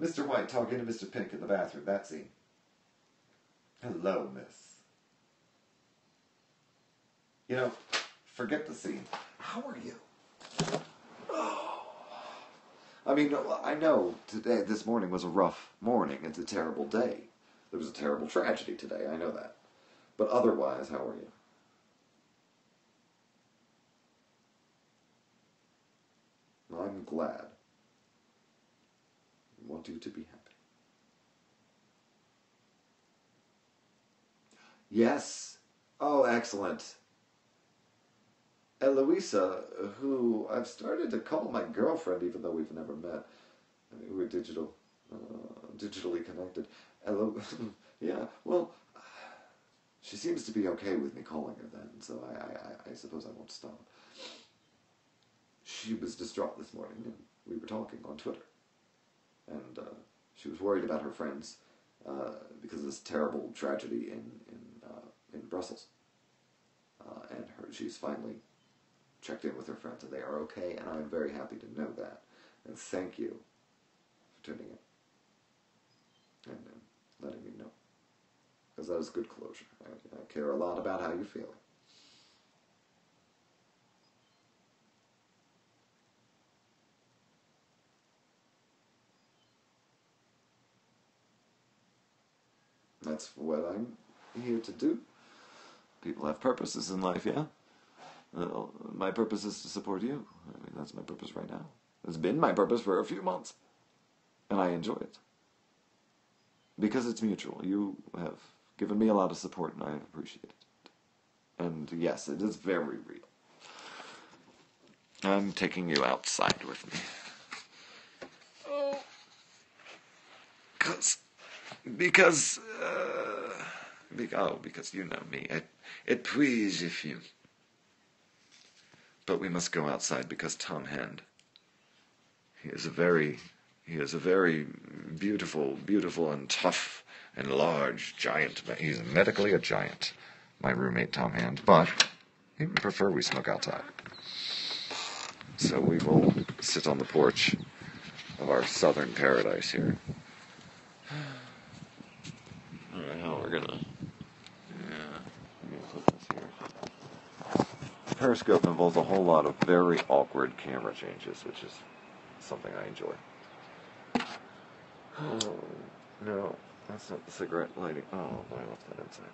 Mr. White talking to Mr. Pink in the bathroom, that scene. Hello, miss. You know, forget the scene. How are you? Oh. I mean, I know today, this morning was a rough morning. It's a terrible day. There was a terrible tragedy today, I know that. But otherwise, how are you? I'm glad. Want you to be happy. Yes. Oh, excellent. Eloisa, who I've started to call my girlfriend, even though we've never met. I mean, we're digital, uh, digitally connected. Elo, yeah. Well, she seems to be okay with me calling her then, so I, I, I suppose I won't stop. She was distraught this morning, and we were talking on Twitter, and uh, she was worried about her friends uh, because of this terrible tragedy in in uh, in Brussels, uh, and her she's finally checked in with her friends, and they are okay, and I'm very happy to know that, and thank you for tuning in and uh, letting me know because that is good closure. I, I care a lot about how you're feeling. That's what I'm here to do. People have purposes in life, yeah? My purpose is to support you. I mean, that's my purpose right now. It's been my purpose for a few months. And I enjoy it. Because it's mutual. You have given me a lot of support, and I have appreciated it. And yes, it is very real. I'm taking you outside with me. Oh. Cause, because, uh, oh, because you know me. It, it if you. But we must go outside because Tom Hand, he is a very, he is a very beautiful, beautiful and tough and large giant. He's medically a giant, my roommate Tom Hand, but he would prefer we smoke outside. So we will sit on the porch of our southern paradise here. I don't know how we're gonna. Yeah, let me put this here. Periscope involves a whole lot of very awkward camera changes, which is something I enjoy. Oh, no. That's not the cigarette lighting. Oh, I left that inside.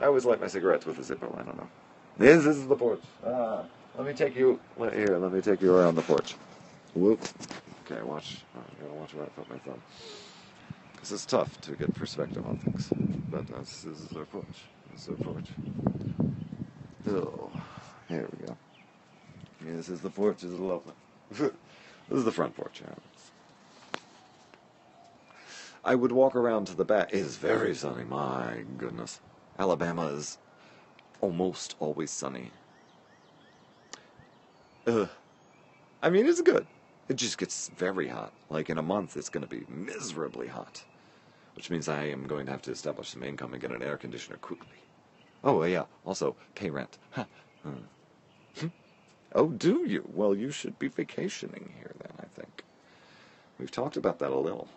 I always light my cigarettes with a Zippo. I don't know. This, this is the porch. Ah, let me take you let, here. Let me take you around the porch. Whoop. Okay, watch. Oh, I gonna watch where I put my thumb. Because it's tough to get perspective on things. But this, is our porch. This is our porch. Oh, here we go. Yeah, this is the porch. This is lovely. This is the front porch. Yeah. I would walk around to the back. It is very sunny. My goodness. Alabama is almost always sunny. Ugh. I mean, it's good. It just gets very hot. Like in a month, it's going to be miserably hot. Which means I am going to have to establish some income and get an air conditioner quickly. Oh, yeah. Also, pay rent. Huh. Hmm. Oh, do you? Well, you should be vacationing here then, I think. We've talked about that a little.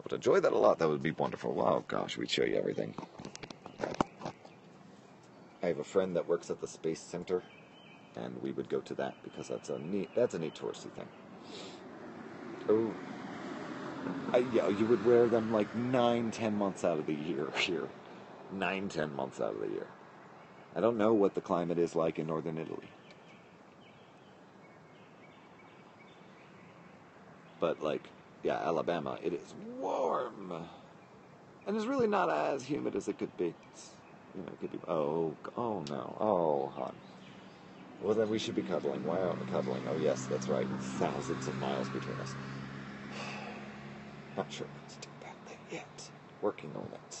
I would enjoy that a lot. That would be wonderful. Oh, gosh, we'd show you everything. I have a friend that works at the Space Center, and we would go to that because that's a neat, that's a neat touristy thing. Oh, yeah, you would wear them like nine, ten months out of the year here nine, ten months out of the year. I don't know what the climate is like in northern Italy. But, like, yeah, Alabama, it is warm. And it's really not as humid as it could be. It's, you know, it could be, oh, oh no, oh, hon. Well, then we should be cuddling. Why aren't we cuddling? Oh, yes, that's right. Thousands of miles between us. Not sure if it's too that yet. Working on it.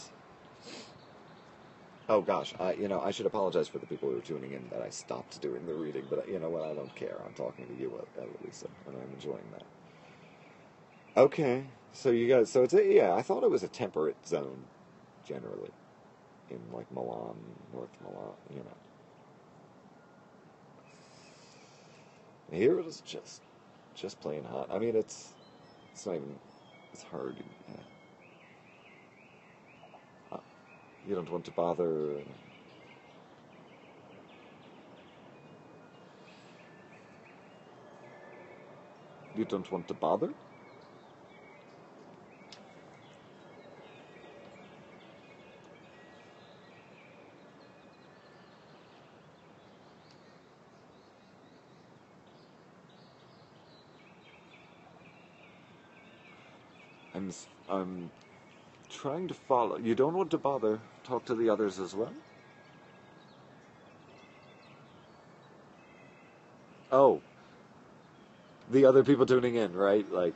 Oh gosh, I you know I should apologize for the people who are tuning in that I stopped doing the reading, but you know what? I don't care. I'm talking to you, uh, Eloisa, and I'm enjoying that. Okay, so you guys, so it's a, yeah. I thought it was a temperate zone, generally, in like Milan, North Milan, you know. Here it is, just just plain hot. I mean, it's it's not even it's hard. Yeah. You don't want to bother. You don't want to bother? I'm trying to follow. You don't want to bother. Talk to the others as well. Oh, the other people tuning in, right? Like,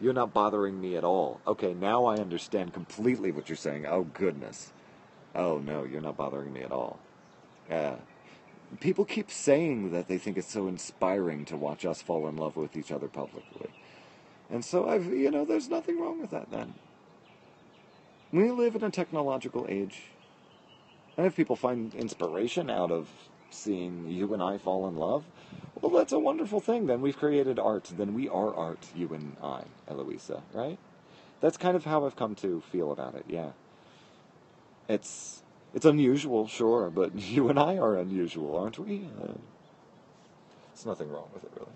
you're not bothering me at all. Okay, now I understand completely what you're saying. Oh goodness. Oh no, you're not bothering me at all. Yeah. People keep saying that they think it's so inspiring to watch us fall in love with each other publicly. And so I've, you know, there's nothing wrong with that then. We live in a technological age. And if people find inspiration out of seeing you and I fall in love, well, that's a wonderful thing. Then we've created art. Then we are art, you and I, Eloisa, right? That's kind of how I've come to feel about it, yeah. It's it's unusual, sure, but you and I are unusual, aren't we? Uh, there's nothing wrong with it, really.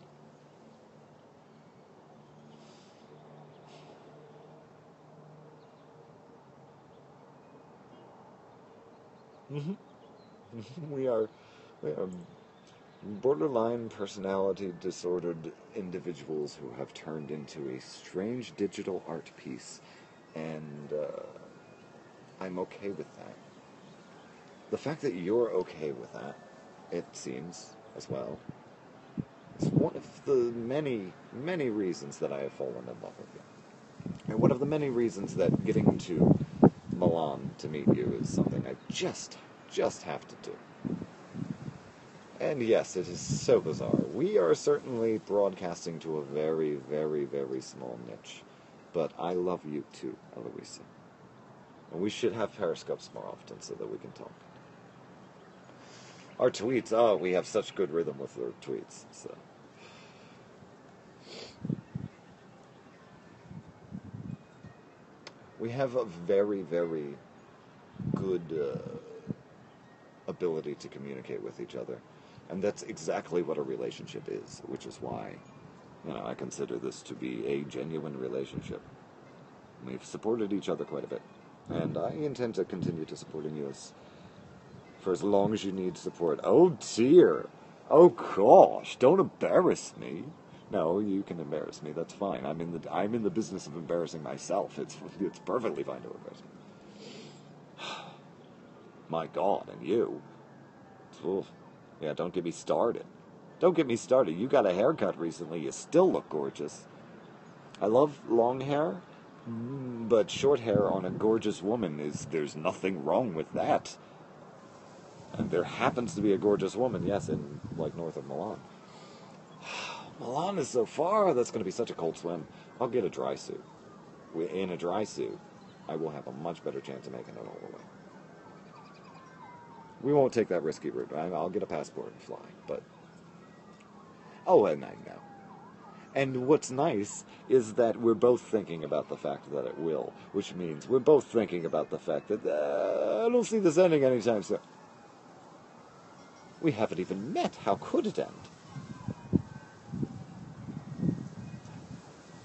Mm-hmm. we are, we are borderline personality disordered individuals who have turned into a strange digital art piece, and uh, I'm okay with that. The fact that you're okay with that, it seems, as well, is one of the many, many reasons that I have fallen in love with you. And one of the many reasons that getting to Milan to meet you is something I just, just have to do. And yes, it is so bizarre. We are certainly broadcasting to a very, very, very small niche. But I love you too, Eloisa. And we should have periscopes more often so that we can talk. Our tweets, oh, we have such good rhythm with our tweets. So. We have a very, very good uh, ability to communicate with each other. And that's exactly what a relationship is, which is why, you know, I consider this to be a genuine relationship. We've supported each other quite a bit. And I intend to continue to supporting you as, for as long as you need support. Oh dear! Oh gosh! Don't embarrass me! No, you can embarrass me. That's fine. I'm in the I'm in the business of embarrassing myself. It's it's perfectly fine to embarrass me. My God, and you. Oof. Yeah, don't get me started. Don't get me started. You got a haircut recently. You still look gorgeous. I love long hair, mm, but short hair on a gorgeous woman is there's nothing wrong with that. And there happens to be a gorgeous woman, yes, in like north of Milan. Milan is so far. That's going to be such a cold swim. I'll get a dry suit. In a dry suit, I will have a much better chance of making it all the way. We won't take that risky route. I'll get a passport and fly. But oh, and I know. And what's nice is that we're both thinking about the fact that it will, which means we're both thinking about the fact that uh, I don't see this ending anytime soon. We haven't even met. How could it end?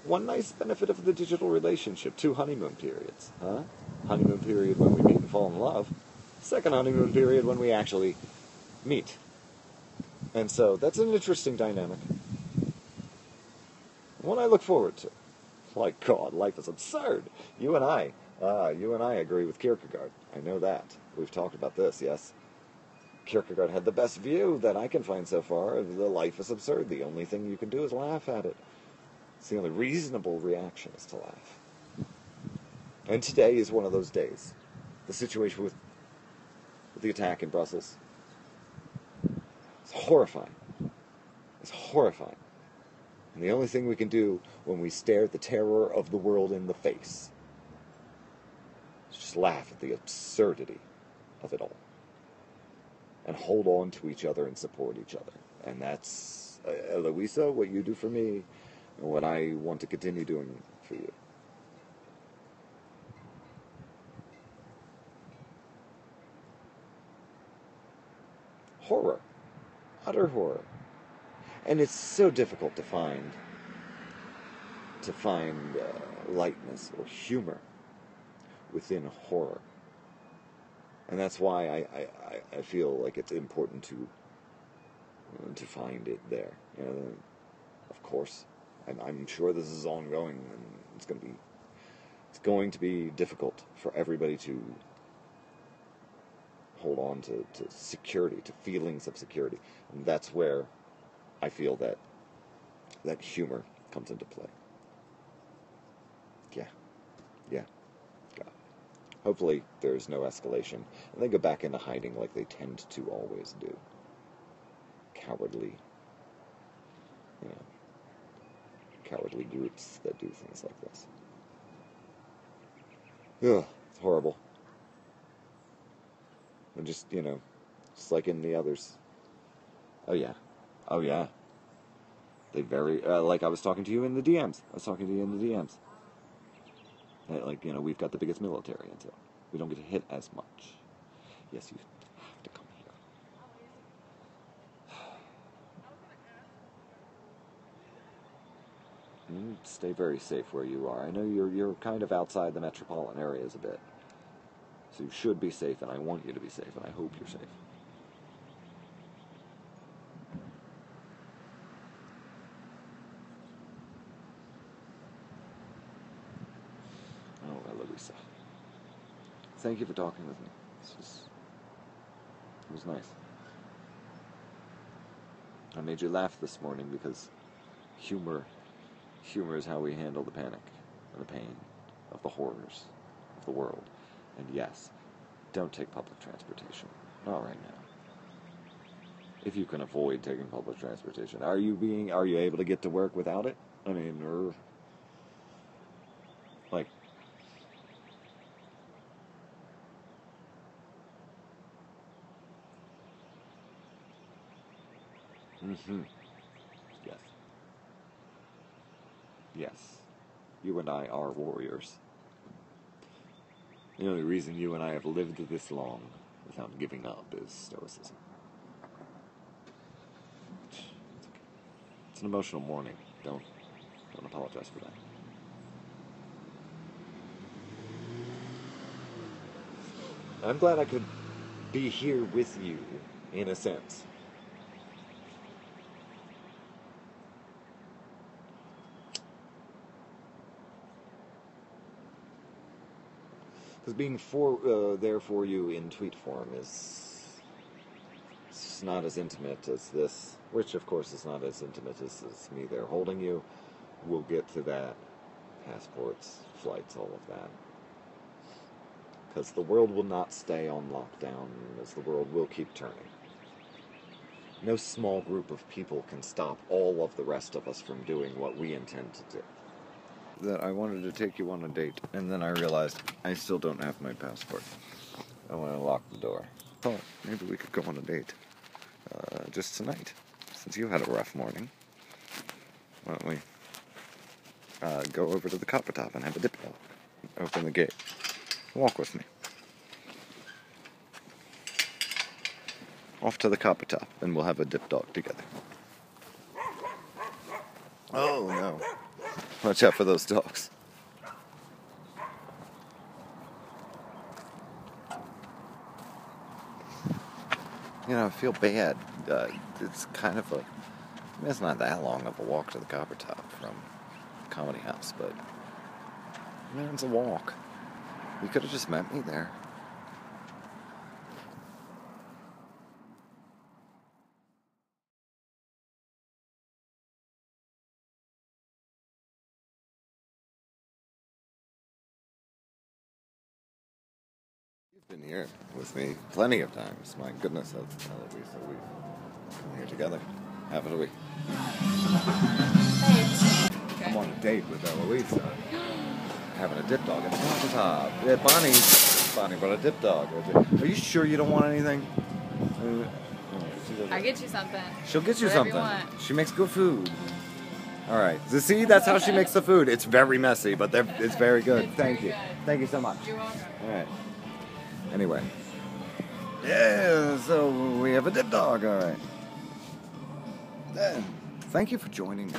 One nice benefit of the digital relationship two honeymoon periods. Huh? Honeymoon period when we meet and fall in love. Second honeymoon period when we actually meet. And so that's an interesting dynamic. One I look forward to. Like God, life is absurd. You and I, uh, you and I agree with Kierkegaard. I know that. We've talked about this, yes. Kierkegaard had the best view that I can find so far of the life is absurd. The only thing you can do is laugh at it. It's the only reasonable reaction is to laugh. And today is one of those days. The situation with, with the attack in Brussels. It's horrifying. It's horrifying. And the only thing we can do when we stare at the terror of the world in the face is just laugh at the absurdity of it all. And hold on to each other and support each other. And that's, uh, Eloisa, what you do for me, and what I want to continue doing for you. Horror. Utter horror. And it's so difficult to find to find uh, lightness or humor within horror. And that's why I, I, I feel like it's important to to find it there. You know, of course, I'm, I'm sure this is ongoing, and it's going to be it's going to be difficult for everybody to hold on to, to security, to feelings of security, and that's where I feel that that humor comes into play. Yeah, yeah. God. Hopefully, there's no escalation, and they go back into hiding like they tend to always do. Cowardly, know, cowardly groups that do things like this. Ugh, it's horrible. And just, you know, just like in the others. Oh, yeah. Oh, yeah. They very, uh, like I was talking to you in the DMs. I was talking to you in the DMs. Like, you know, we've got the biggest military until we don't get hit as much. Yes, you have to come here. You stay very safe where you are. I know you're you're kind of outside the metropolitan areas a bit. So you should be safe and I want you to be safe and I hope you're safe. Oh, Eloisa. Thank you for talking with me. Was, it was nice. I made you laugh this morning because humor, humor is how we handle the panic and the pain of the horrors of the world. And yes, don't take public transportation. Not right now. If you can avoid taking public transportation, are you being? Are you able to get to work without it? I mean, or like Mm-hmm. Yes. Yes. You and I are warriors. The only reason you and I have lived this long without giving up is stoicism. It's an emotional morning. Don't don't apologize for that. I'm glad I could be here with you, in a sense. Because being for uh, there for you in tweet form is not as intimate as this, which of course is not as intimate as, as me there holding you. We'll get to that. Passports, flights, all of that. Because the world will not stay on lockdown, as the world will keep turning. No small group of people can stop all of the rest of us from doing what we intend to do that I wanted to take you on a date, and then I realized I still don't have my passport. I want to lock the door. Oh, maybe we could go on a date uh, just tonight, since you had a rough morning. Why don't we uh, go over to the copper top and have a dip? Open the gate. Walk with me. Off to the copper top, and we'll have a dip dog together. Oh no. Watch out for those dogs. You know, I feel bad. Uh, it's kind of a. I mean, it's not that long of a walk to the Copper Top from Comedy House, but. Man, it's a walk. You could have just met me there. been here with me plenty of times. My goodness, that's we so we come here together, half haven't we? I'm on a date with Eloisa, having a dip dog at the top. top. Yeah, Bonnie, Bonnie brought a dip dog. Are you sure you don't want anything? Uh, I get you something. She'll get you Whatever you something. want. she makes good food. All right. So see, that's how she makes the food. It's very messy, but it's very good. It's Thank very you. good. Thank you so much. You're welcome. All right. Anyway. Yeah, so we have a dip dog. All right. Yeah. Thank you for joining me.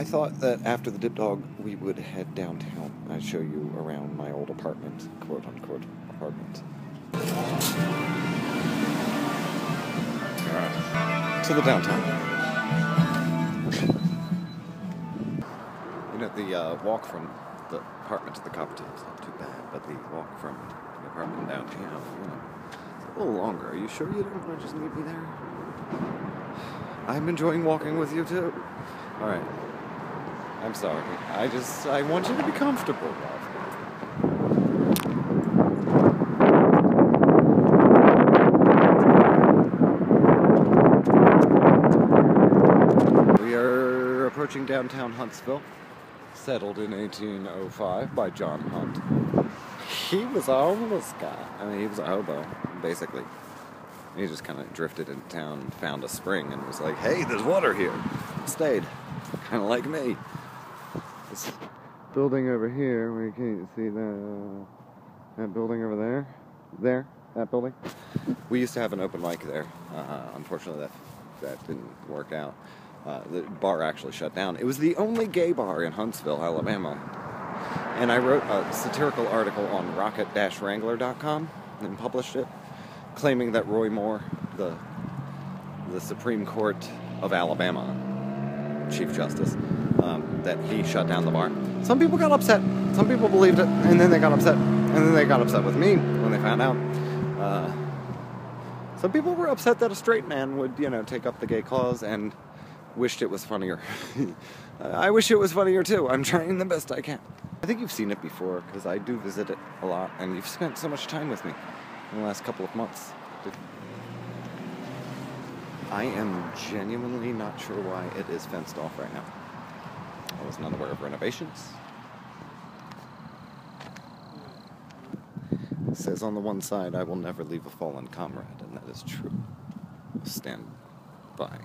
I thought that after the dip dog, we would head downtown. I'd show you around my old apartment, quote unquote apartment. Alright. To the downtown. You know, the uh, walk from the apartment to the Copper Top is not too bad, but the walk from the apartment downtown, you know, it's a little longer. Are you sure you don't want to just meet me there? I'm enjoying walking with you too. Alright. I'm sorry. I just, I want you to be comfortable, love. We are approaching downtown Huntsville, settled in 1805 by John Hunt. He was a homeless guy. I mean, he was a hobo, basically. He just kind of drifted into town, found a spring, and was like, hey, there's water here. Stayed. Kind of like me. This building over here, where you can't see the that building over there, there, that building. We used to have an open mic there. Uh, unfortunately, that that didn't work out. Uh, the bar actually shut down. It was the only gay bar in Huntsville, Alabama. And I wrote a satirical article on rocket-wrangler.com and published it, claiming that Roy Moore, the the Supreme Court of Alabama, Chief Justice, um, that he shut down the bar. Some people got upset. Some people believed it, and then they got upset, and then they got upset with me when they found out. Uh, some people were upset that a straight man would, you know, take up the gay cause and wished it was funnier. I wish it was funnier too. I'm trying the best I can. I think you've seen it before because I do visit it a lot, and you've spent so much time with me in the last couple of months. I am genuinely not sure why it is fenced off right now. I was not aware of renovations. It says on the one side, I will never leave a fallen comrade, and that is true. Stand by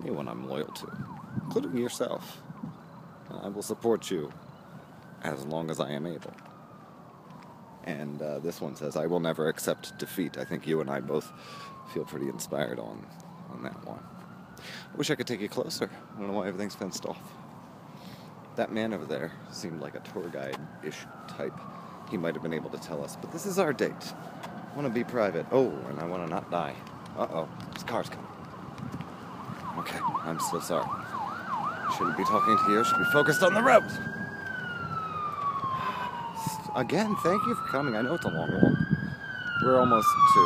anyone I'm loyal to, including yourself. I will support you as long as I am able. And uh, this one says, I will never accept defeat. I think you and I both feel pretty inspired on, on that one. I wish I could take you closer. I don't know why everything's fenced off. That man over there seemed like a tour guide ish type. He might have been able to tell us, but this is our date. I want to be private. Oh, and I want to not die. Uh oh, this car's coming. Okay, I'm so sorry. Shouldn't be talking to you, should be focused on the road. Again, thank you for coming. I know it's a long walk. We're almost to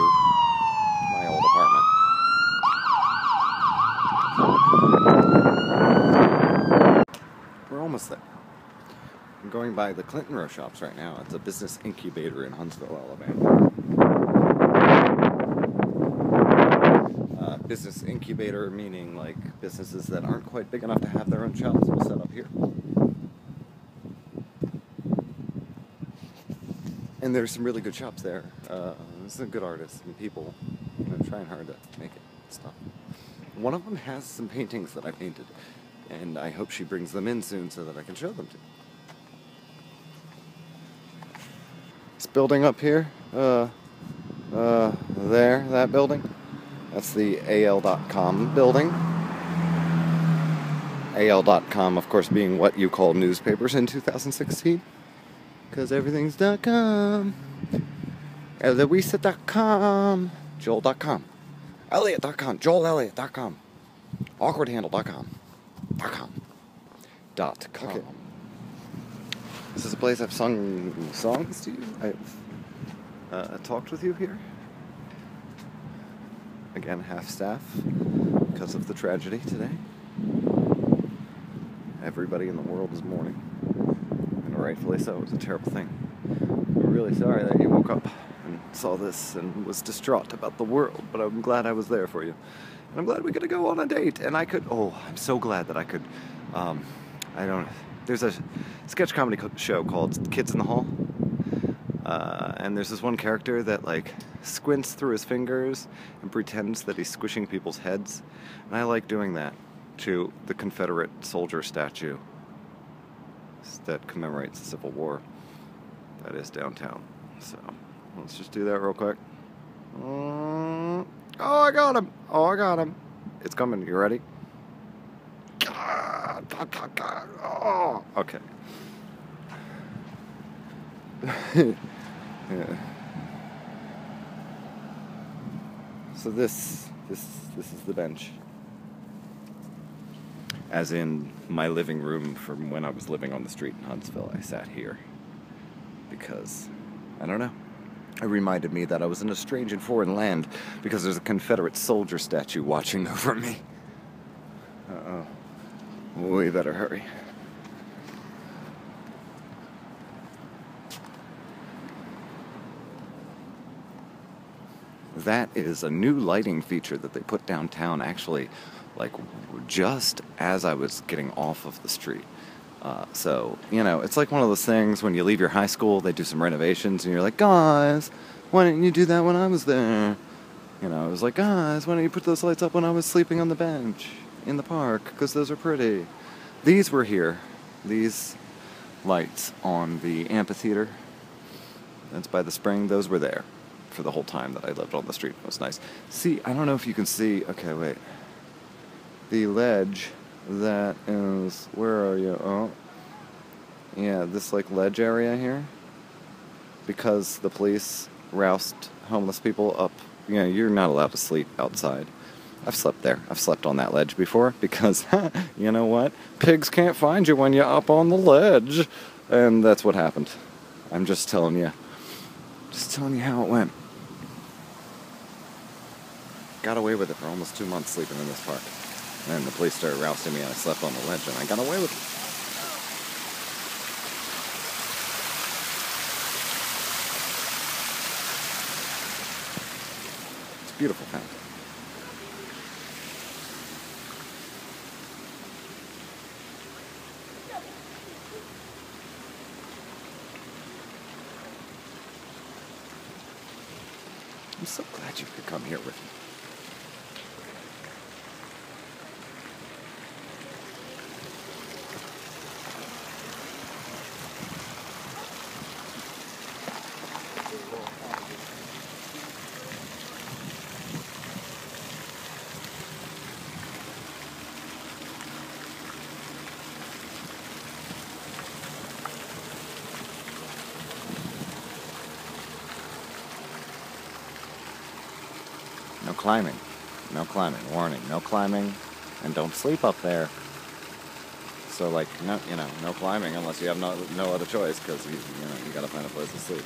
my old apartment. We're almost there. I'm going by the Clinton Row shops right now. It's a business incubator in Huntsville, Alabama. Business incubator meaning like businesses that aren't quite big enough to have their own shops will set up here. And there's some really good shops there. Uh, there's some good artists and people you know, trying hard to make it stuff. One of them has some paintings that I painted, and I hope she brings them in soon so that I can show them to you. This building up here, uh, uh, there, that building, that's the AL.com building. AL.com, of course, being what you call newspapers in 2016. Because everything's .com. Eloisa.com. Joel.com. Elliot.com. JoelElliott.com. AwkwardHandle.com. Dot .com. Dot .com. This is a place I've sung songs to you. I've uh, talked with you here. Again, half staff because of the tragedy today. Everybody in the world is mourning. And rightfully so. It was a terrible thing. We're really sorry that you woke up and saw this and was distraught about the world, but I'm glad I was there for you. And I'm glad we got to go on a date. And I could, oh, I'm so glad that I could, um, I don't, there's a sketch comedy co- show called Kids in the Hall. Uh, and there's this one character that like squints through his fingers and pretends that he's squishing people's heads. And I like doing that to the Confederate soldier statue that commemorates the Civil War. That is downtown. So let's just do that real quick. Mm. Oh, I got him. Oh, I got him. It's coming. You ready? Oh, okay. yeah. So this this this is the bench. As in my living room from when I was living on the street in Huntsville, I sat here because I don't know. It reminded me that I was in a strange and foreign land because there's a Confederate soldier statue watching over me. Uh oh. We better hurry. That is a new lighting feature that they put downtown, actually, like just as I was getting off of the street. Uh, so, you know, it's like one of those things when you leave your high school, they do some renovations, and you're like, guys, why didn't you do that when I was there? You know, I was like, guys, why didn't you put those lights up when I was sleeping on the bench in the park? Because those are pretty. These were here. These lights on the amphitheater. That's by the spring. Those were there for the whole time that I lived on the street. It was nice. See, I don't know if you can see. Okay, wait. The ledge that is. Where are you? Oh. Yeah, this like ledge area here. Because the police roused homeless people up. You know, you're not allowed to sleep outside. I've slept there. I've slept on that ledge before because, you know what? Pigs can't find you when you're up on the ledge. And that's what happened. I'm just telling you. Just telling you how it went. Got away with it for almost two months sleeping in this park. And then the police started rousting me and I slept on the ledge and I got away with it. It's a beautiful town. I'm so glad you could come here with me. No climbing. No climbing. Warning. No climbing. And don't sleep up there. So like no, you know, no climbing unless you have no no other choice because you you know you gotta find a place to sleep.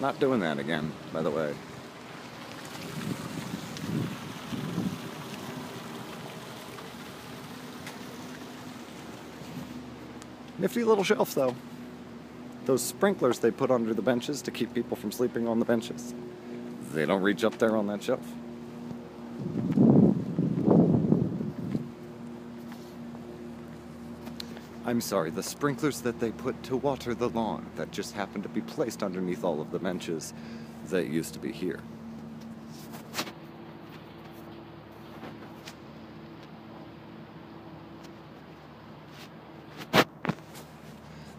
Not doing that again, by the way. Nifty little shelf though. Those sprinklers they put under the benches to keep people from sleeping on the benches. They don't reach up there on that shelf. I'm sorry, the sprinklers that they put to water the lawn that just happened to be placed underneath all of the benches that used to be here.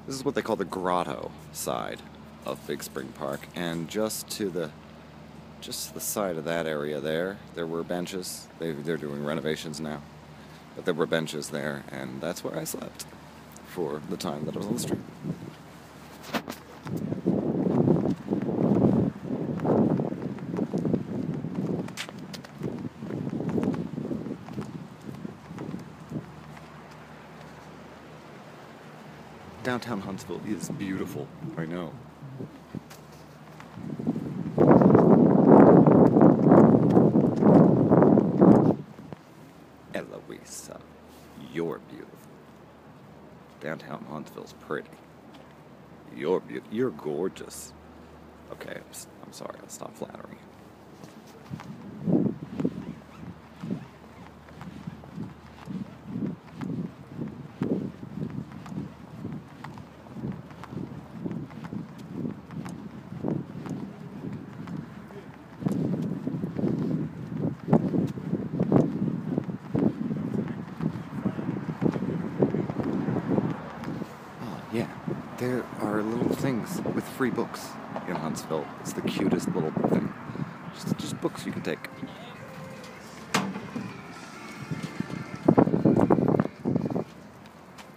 This is what they call the grotto side of Big Spring Park, and just to the just to the side of that area there, there were benches. They, they're doing renovations now, but there were benches there, and that's where I slept for the time that I was on the street. Downtown Huntsville is beautiful. I know. Eloisa, you're beautiful. Huntsville's pretty. You're. You're gorgeous. Okay, I'm, I'm sorry. I'll stop flattering you. Oh, yeah. There are little things with free books in Huntsville. It's the cutest little thing. Just, just books you can take.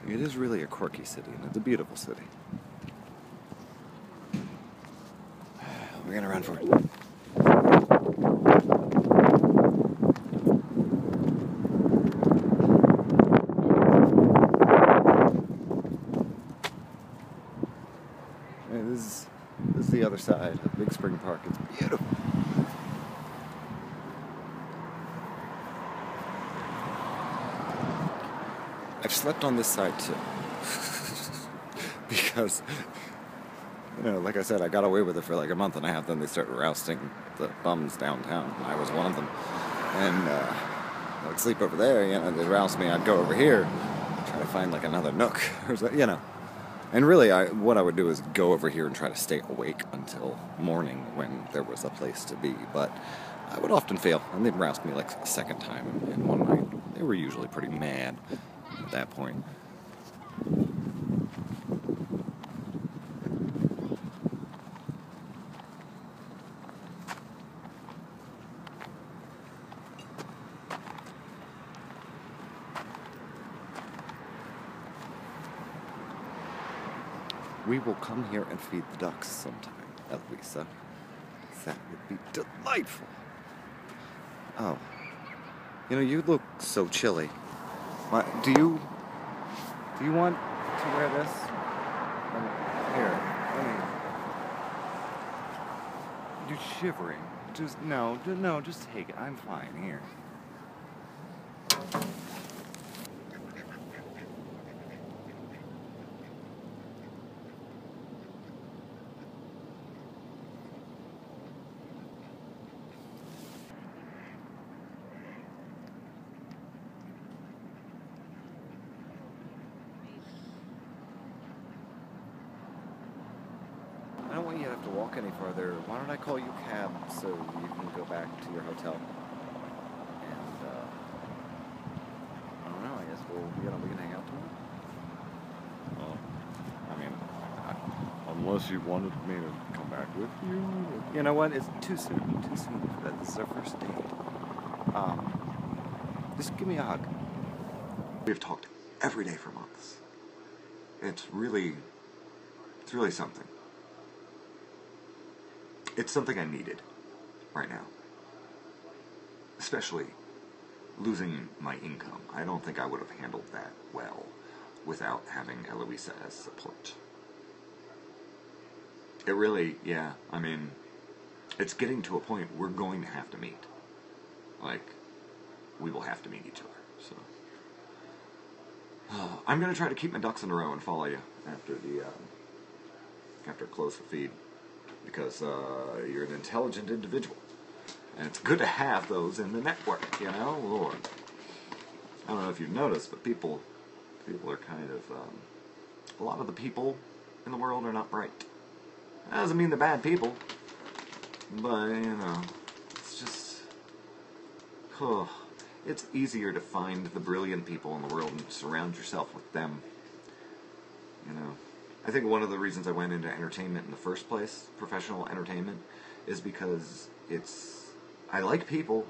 It is really a quirky city, and it's a beautiful city. We're gonna run for it. Yeah, this is this is the other side of Big Spring Park. It's beautiful. I've slept on this side too. because you know, like I said, I got away with it for like a month and a half, then they started rousting the bums downtown. and I was one of them. And uh, I would sleep over there, you know, they'd me, I'd go over here, try to find like another nook or so- you know. And really, I, what I would do is go over here and try to stay awake until morning when there was a place to be. But I would often fail, and they'd rouse me like a second time. And one night, they were usually pretty mad at that point. We will come here and feed the ducks sometime, Eloisa. That would be delightful. Oh. You know, you look so chilly. Do you do you want to wear this? Here, let me. You're shivering. Just no, no, just take it. I'm fine. Here. I don't want you to have to walk any further. Why don't I call you cab so you can go back to your hotel? And uh, I don't know. I guess we'll you know we can hang out tomorrow. Well, I mean, I, unless you wanted me to come back with you. You know what? It's too soon. Too soon for that. This is our first date. Um, just give me a hug. We've talked every day for months. It's really, it's really something. It's something I needed right now. Especially losing my income. I don't think I would have handled that well without having Eloisa as support. It really, yeah, I mean, it's getting to a point we're going to have to meet. Like, we will have to meet each other, so. I'm gonna try to keep my ducks in a row and follow you after the um, after close the feed because uh, you're an intelligent individual, and it's good to have those in the network. You know, Lord. I don't know if you've noticed, but people people are kind of um, a lot of the people in the world are not bright. That doesn't mean they're bad people, but you know, it's just. Oh, it's easier to find the brilliant people in the world and surround yourself with them. You know, I think one of the reasons I went into entertainment in the first place, professional entertainment, is because it's. I like people,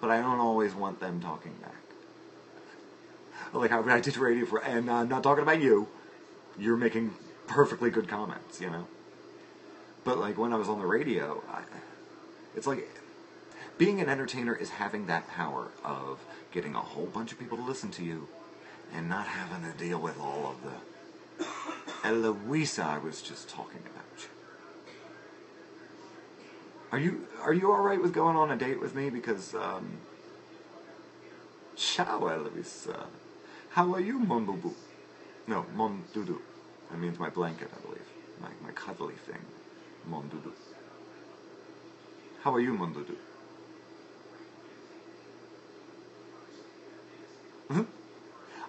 but I don't always want them talking back. Like how I did radio for, and I'm not talking about you. You're making perfectly good comments, you know. But like when I was on the radio, I, it's like being an entertainer is having that power of getting a whole bunch of people to listen to you and not having to deal with all of the Eloisa I was just talking about you. Are you are you all right with going on a date with me? Because um, ciao, Eloisa. How are you, boo No, mon doudou. That means my blanket, I believe. My my cuddly thing, Mondudu. How are you, Mondudu?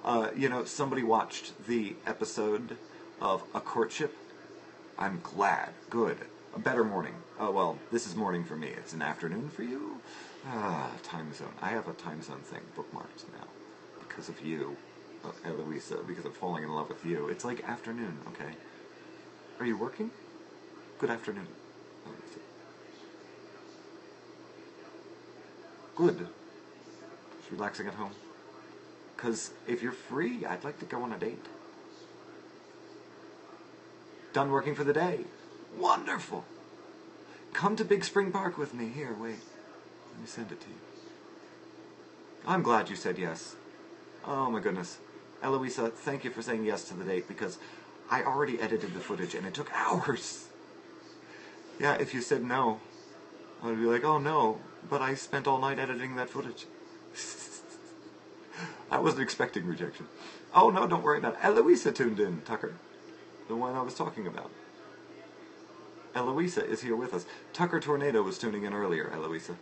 uh, you know, somebody watched the episode of A Courtship. I'm glad. Good. A better morning. Oh, well, this is morning for me. It's an afternoon for you? Ah, time zone. I have a time zone thing bookmarked now because of you, uh, Eloisa, because of falling in love with you. It's like afternoon, okay? Are you working? Good afternoon. Eloisa. Good. Just relaxing at home. Because if you're free, I'd like to go on a date. Done working for the day. Wonderful. Come to Big Spring Park with me. Here, wait. Let me send it to you. I'm glad you said yes. Oh my goodness. Eloisa, thank you for saying yes to the date because I already edited the footage and it took hours. Yeah, if you said no, I would be like, oh no, but I spent all night editing that footage. I wasn't expecting rejection. Oh no, don't worry about it. Eloisa tuned in, Tucker. The one I was talking about. Eloisa is here with us. Tucker Tornado was tuning in earlier, Eloisa.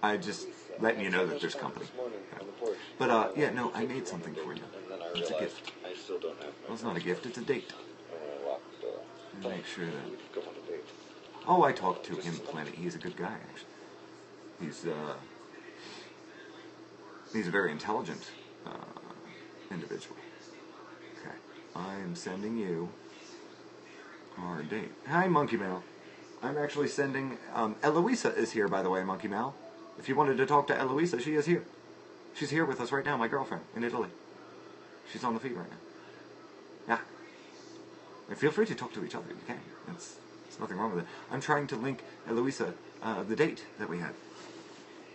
I just letting you know that there's company. But uh, yeah, no, I made something for you. It's a gift. I still don't have Well, it's not a gift; it's a date. my lock the door. Make sure that. Go on a date. Oh, I talked to him plenty. He's a good guy, actually. He's uh, he's a very intelligent uh, individual. Okay, I'm sending you our date. Hi, Monkey Mal. I'm actually sending. Um, Eloisa is here, by the way, Monkey Mal. If you wanted to talk to Eloisa, she is here. She's here with us right now, my girlfriend in Italy. She's on the feed right now. Yeah. And feel free to talk to each other. You can. It's, it's nothing wrong with it. I'm trying to link Eloisa uh, the date that we had.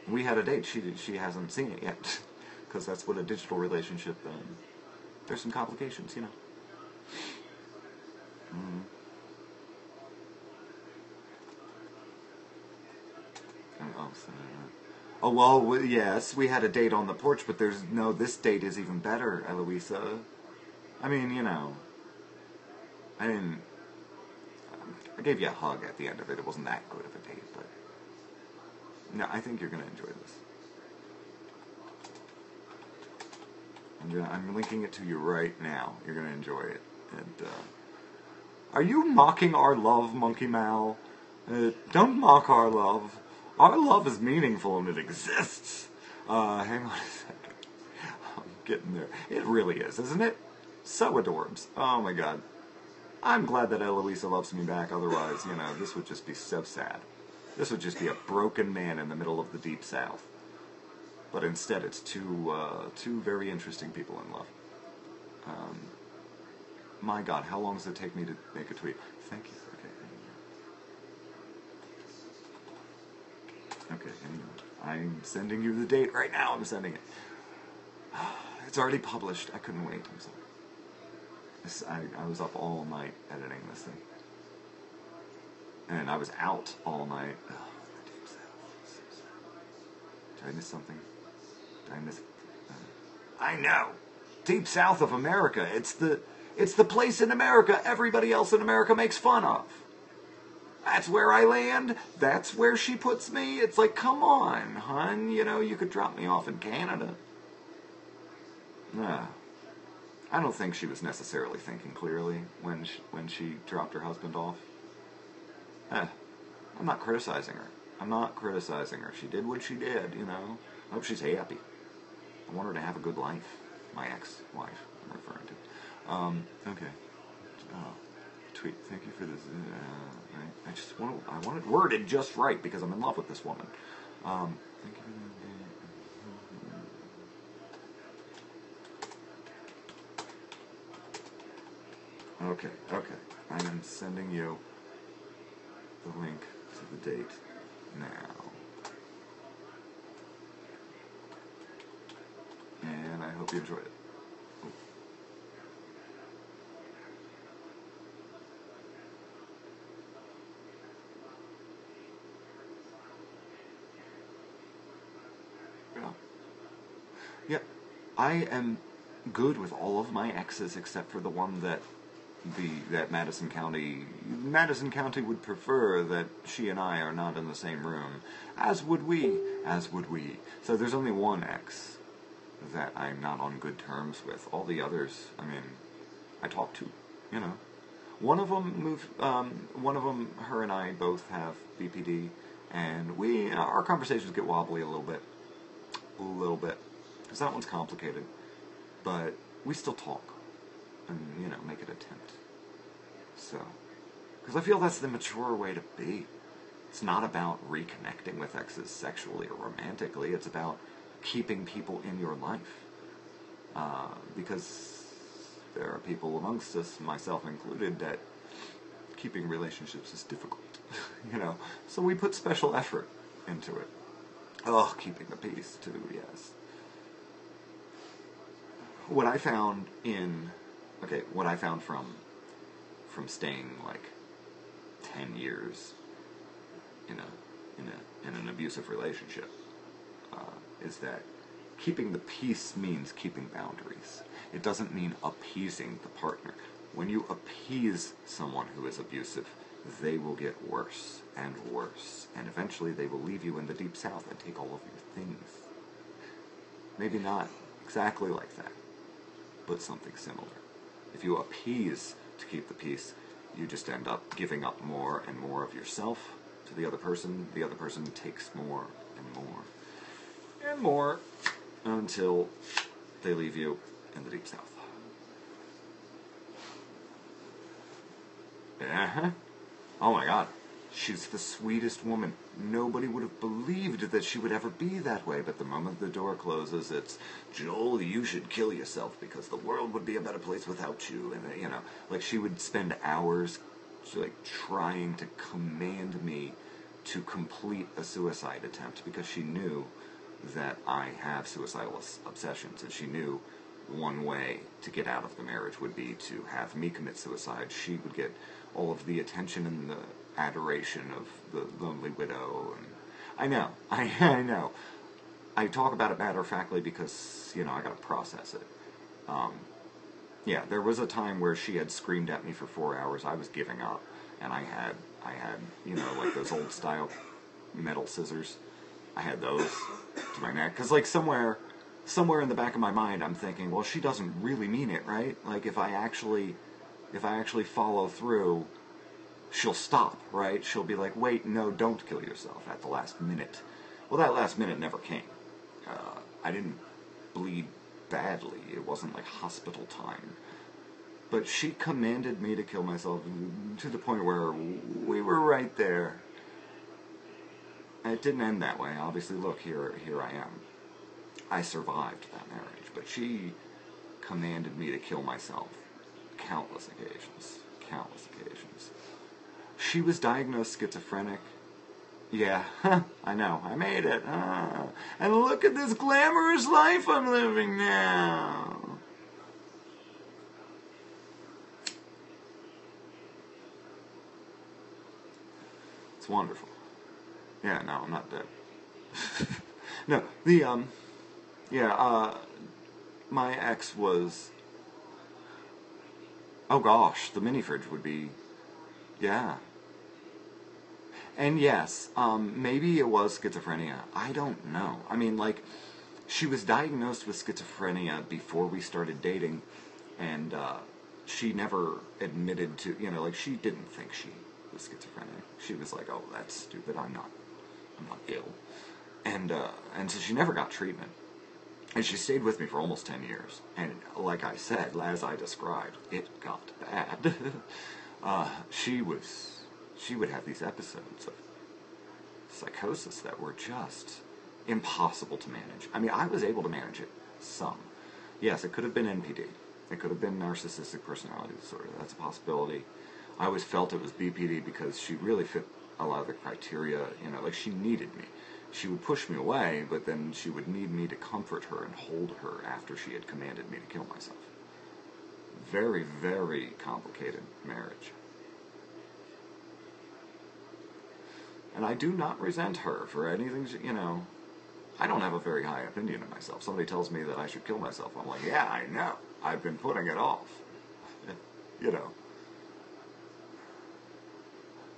We had a date. She she hasn't seen it yet because that's what a digital relationship. Um, there's some complications, you know. Mm. Oh, well, w- yes, we had a date on the porch, but there's no. This date is even better, Eloisa. I mean, you know, I didn't. I gave you a hug at the end of it. It wasn't that good of but no, I think you're gonna enjoy this. I'm gonna, I'm linking it to you right now. You're gonna enjoy it. And uh, are you mocking our love, Monkey Mal? Uh, don't mock our love. Our love is meaningful and it exists. Uh, hang on a second. I'm getting there. It really is, isn't it? So adorbs. Oh my god. I'm glad that Eloisa loves me back, otherwise, you know, this would just be so sad. This would just be a broken man in the middle of the deep south. But instead, it's two, uh, two very interesting people in love. Um, my god, how long does it take me to make a tweet? Thank you. Okay. Okay, on. I'm sending you the date right now. I'm sending it. It's already published. I couldn't wait. I'm sorry. I, I was up all night editing this thing. And I was out all night. Did I miss something? Did I miss? Uh, I know. Deep south of America. It's the it's the place in America everybody else in America makes fun of. That's where I land. That's where she puts me. It's like, come on, hun. You know, you could drop me off in Canada. Nah. I don't think she was necessarily thinking clearly when she, when she dropped her husband off. Eh, I'm not criticizing her. I'm not criticizing her. She did what she did, you know. I hope she's happy. I want her to have a good life. My ex-wife, I'm referring to. Um, okay. Oh, tweet. Thank you for this. Uh. I just want. I want it worded just right because I'm in love with this woman. Um, thank you for the. Okay, okay. I am sending you the link to the date now. And I hope you enjoyed it. Yeah. I am good with all of my exes except for the one that the that Madison County Madison County would prefer that she and I are not in the same room. As would we, as would we. So there's only one ex that I'm not on good terms with. All the others, I mean, I talk to, you know. One of them moved. Um, one of them, her and I both have BPD, and we our conversations get wobbly a little bit, a little bit, because that one's complicated. But we still talk, and you know, make an attempt. So, because I feel that's the mature way to be. It's not about reconnecting with exes sexually or romantically. It's about keeping people in your life. Uh, because there are people amongst us, myself included, that keeping relationships is difficult. you know, so we put special effort into it. Oh, keeping the peace too, yes. What I found in okay, what I found from from staying like ten years in a in a in an abusive relationship uh, is that keeping the peace means keeping boundaries. It doesn't mean appeasing the partner. When you appease someone who is abusive, they will get worse and worse, and eventually they will leave you in the deep south and take all of your things. Maybe not exactly like that, but something similar. If you appease to keep the peace, you just end up giving up more and more of yourself to the other person. The other person takes more and more and more until they leave you in the deep south. Uh-huh. Oh my god. She's the sweetest woman. Nobody would have believed that she would ever be that way, but the moment the door closes, it's Joel, you should kill yourself because the world would be a better place without you. And uh, you know, like she would spend hours, like trying to command me to complete a suicide attempt because she knew that I have suicidal obsessions, and she knew one way to get out of the marriage would be to have me commit suicide. She would get all of the attention and the adoration of the lonely widow. And I know, I, I know. I talk about it matter of factly because you know I got to process it. Um, yeah, there was a time where she had screamed at me for four hours. I was giving up, and I had I had you know like those old style metal scissors. I had those to my neck because like somewhere somewhere in the back of my mind I'm thinking, well, she doesn't really mean it, right? Like if I actually if I actually follow through, she'll stop, right? She'll be like, wait, no, don't kill yourself at the last minute. Well, that last minute never came. Uh, I didn't bleed badly. It wasn't like hospital time. But she commanded me to kill myself to the point where we were right there. It didn't end that way. Obviously, look, here, here I am. I survived that marriage, but she commanded me to kill myself countless occasions. Countless occasions. She was diagnosed schizophrenic. Yeah, I know. I made it. Ah. And look at this glamorous life I'm living now. It's wonderful. Yeah, no, I'm not dead. no, the, um, yeah, uh, my ex was Oh gosh, the mini fridge would be, yeah. And yes, um, maybe it was schizophrenia. I don't know. I mean, like, she was diagnosed with schizophrenia before we started dating, and uh, she never admitted to, you know, like she didn't think she was schizophrenic. She was like, "Oh, that's stupid. I'm not, I'm not ill," and uh, and so she never got treatment. And she stayed with me for almost 10 years. And like I said, as I described, it got bad. uh, she was, she would have these episodes of psychosis that were just impossible to manage. I mean, I was able to manage it some. Yes, it could have been NPD. It could have been narcissistic personality disorder. That's a possibility. I always felt it was BPD because she really fit a lot of the criteria. You know, like she needed me she would push me away, but then she would need me to comfort her and hold her after she had commanded me to kill myself. Very, very complicated marriage. And I do not resent her for anything, she, you know. I don't have a very high opinion of myself. Somebody tells me that I should kill myself. I'm like, yeah, I know. I've been putting it off. you know.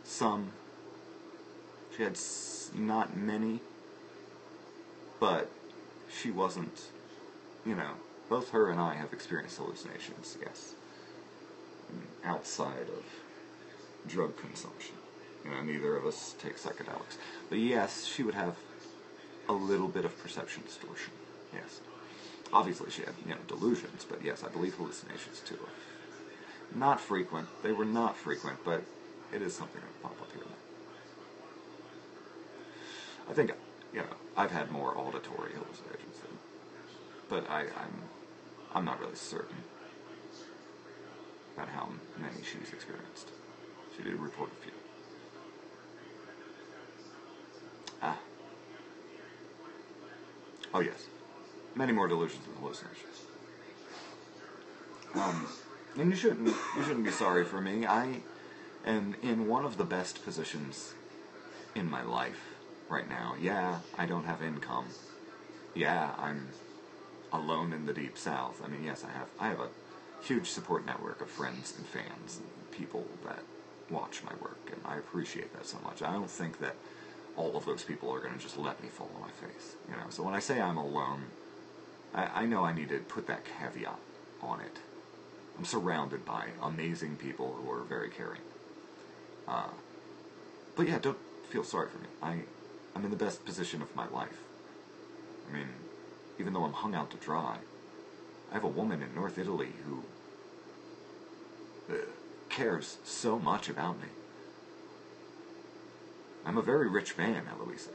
Some. She had not many, but she wasn't, you know, both her and I have experienced hallucinations, yes. Mm, Outside of drug consumption. You know, neither of us take psychedelics. But yes, she would have a little bit of perception distortion. Yes. Obviously, she had, you know, delusions, but yes, I believe hallucinations too. Not frequent. They were not frequent, but it is something that would pop up here. I think, you know, I've had more auditory hallucinations, than, but I, I'm, I'm not really certain about how many she's experienced. She did report a few. Ah. Oh yes, many more delusions than hallucinations. Um, and you shouldn't you shouldn't be sorry for me. I am in one of the best positions in my life right now. Yeah, I don't have income. Yeah, I'm alone in the deep south. I mean, yes, I have I have a huge support network of friends and fans and people that watch my work, and I appreciate that so much. I don't think that all of those people are going to just let me fall on my face, you know. So when I say I'm alone, I, I know I need to put that caveat on it. I'm surrounded by amazing people who are very caring. Uh, but yeah, don't feel sorry for me. I, I'm in the best position of my life. I mean, even though I'm hung out to dry, I have a woman in North Italy who uh, cares so much about me. I'm a very rich man, Eloisa.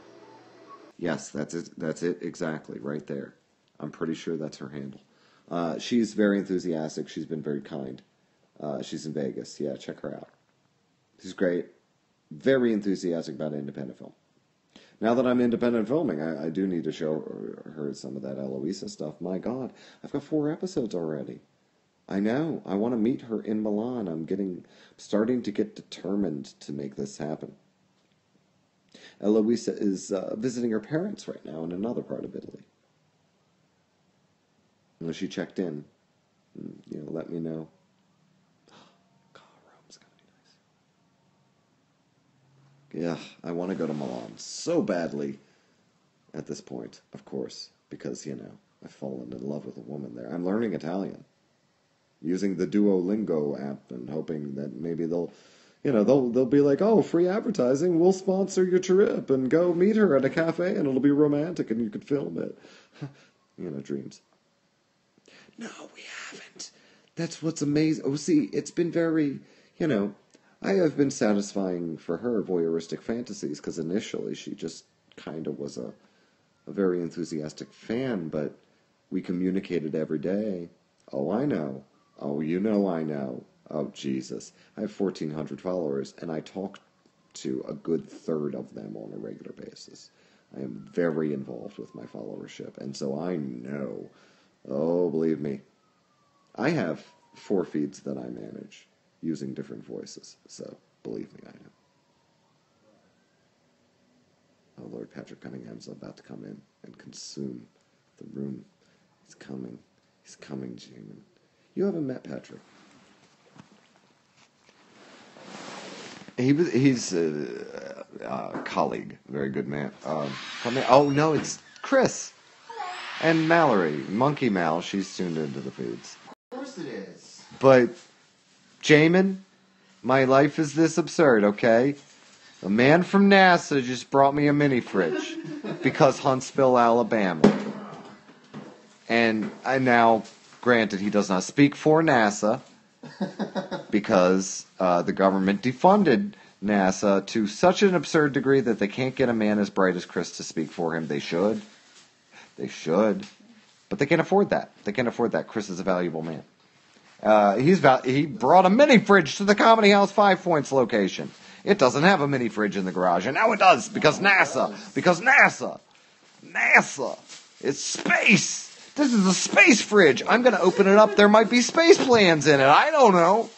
Yes, that's it. That's it exactly, right there. I'm pretty sure that's her handle. Uh, she's very enthusiastic. She's been very kind. Uh, she's in Vegas. Yeah, check her out. She's great. Very enthusiastic about independent film. Now that I'm independent filming, I, I do need to show her, her some of that Eloisa stuff. My God, I've got four episodes already. I know. I want to meet her in Milan. I'm getting, starting to get determined to make this happen. Eloisa is uh, visiting her parents right now in another part of Italy. And she checked in. And, you know, let me know. God, Rome's gonna be nice. Yeah, I want to go to Milan so badly. At this point, of course, because you know I've fallen in love with a woman there. I'm learning Italian using the Duolingo app and hoping that maybe they'll you know, they'll they'll be like, "Oh, free advertising. We'll sponsor your trip and go meet her at a cafe, and it'll be romantic, and you could film it." you know, dreams. No, we haven't. That's what's amazing. Oh, see, it's been very, you know, I have been satisfying for her voyeuristic fantasies because initially she just kind of was a, a very enthusiastic fan, but we communicated every day. Oh, I know. Oh, you know, I know. Oh, Jesus. I have 1,400 followers, and I talk to a good third of them on a regular basis. I am very involved with my followership, and so I know. Oh, believe me. I have four feeds that I manage using different voices, so believe me, I know. Oh, Lord Patrick Cunningham's about to come in and consume the room. He's coming. He's coming, Jamin. You haven't met Patrick. He was he's a, a colleague, very good man. Um, oh no, it's Chris and Mallory, Monkey Mal. She's tuned into the feeds. Of course it is. But Jamin, my life is this absurd. Okay, a man from NASA just brought me a mini fridge because Huntsville, Alabama, and I now, granted, he does not speak for NASA because uh, the government defunded NASA to such an absurd degree that they can't get a man as bright as Chris to speak for him. They should. They should. But they can't afford that. They can't afford that. Chris is a valuable man. Uh, he's val- he brought a mini fridge to the Comedy House Five Points location. It doesn't have a mini fridge in the garage, and now it does because NASA. Because NASA. NASA. It's space. This is a space fridge. I'm going to open it up. There might be space plans in it. I don't know.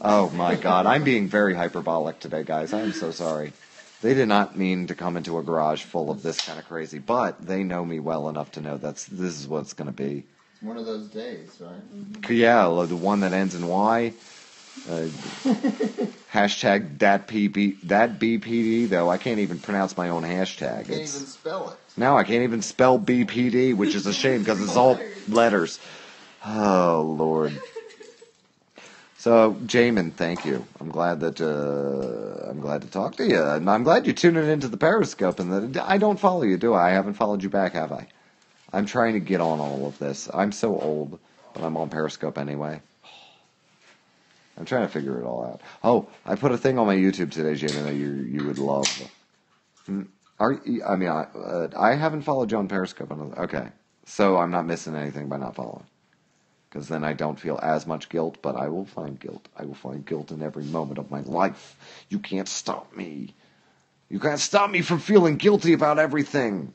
Oh my God. I'm being very hyperbolic today, guys. I'm so sorry. They did not mean to come into a garage full of this kind of crazy, but they know me well enough to know that's this is what it's going to be. It's one of those days, right? Yeah, the one that ends in Y. Uh, hashtag that PB that BPD though I can't even pronounce my own hashtag. Can't It's- even spell it. now I can't even spell BPD, which is a shame because it's all letters. Oh Lord. So Jamin, thank you. I'm glad that uh, I'm glad to talk to you, and I'm glad you're tuning into the Periscope. And that I don't follow you, do I? I haven't followed you back, have I? I'm trying to get on all of this. I'm so old, but I'm on Periscope anyway. I'm trying to figure it all out. Oh, I put a thing on my YouTube today, Jamin, that you you would love. Hmm. Are I mean I uh, I haven't followed you on Periscope. Okay, so I'm not missing anything by not following. Because then I don't feel as much guilt, but I will find guilt. I will find guilt in every moment of my life. You can't stop me. You can't stop me from feeling guilty about everything.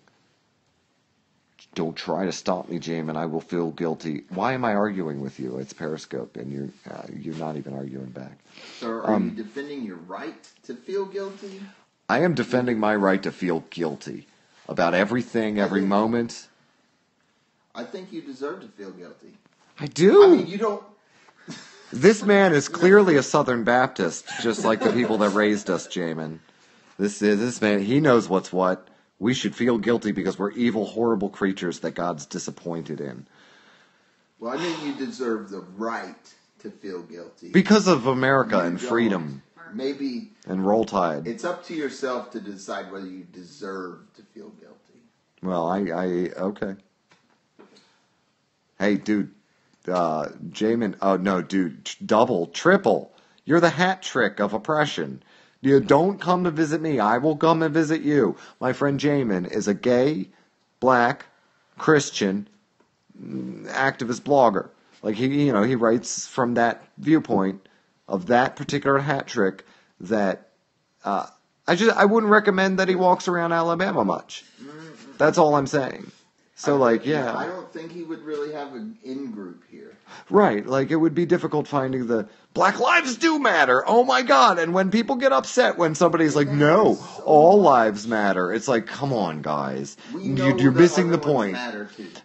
Don't try to stop me, Jamin. I will feel guilty. Why am I arguing with you? It's Periscope, and you're uh, you're not even arguing back. So are Um, you defending your right to feel guilty? I am defending my right to feel guilty about everything, every moment. I think you deserve to feel guilty. I do. I mean, you don't. This man is clearly a Southern Baptist, just like the people that raised us, Jamin. This is this man. He knows what's what. We should feel guilty because we're evil, horrible creatures that God's disappointed in. Well, I mean, you deserve the right to feel guilty. Because of America You and don't. freedom Maybe and roll tide. it's up to yourself to decide whether you deserve to feel guilty. Well, I, I okay. Hey, dude, uh, Jamin. Oh no, dude, t- double, triple. You're the hat trick of oppression. You don't come to visit me. I will come and visit you. My friend Jamin is a gay, black, Christian, mm, activist blogger. Like he, you know, he writes from that viewpoint of that particular hat trick. That uh, I just I wouldn't recommend that he walks around Alabama much. That's all I'm saying. So like, I don't think he would really have an in group here. right. Like it would be difficult finding the Black Lives Do Matter. Oh my God! And when people get upset when somebody's like, no, all lives matter. It's like, come on, guys, you, you're the missing the point.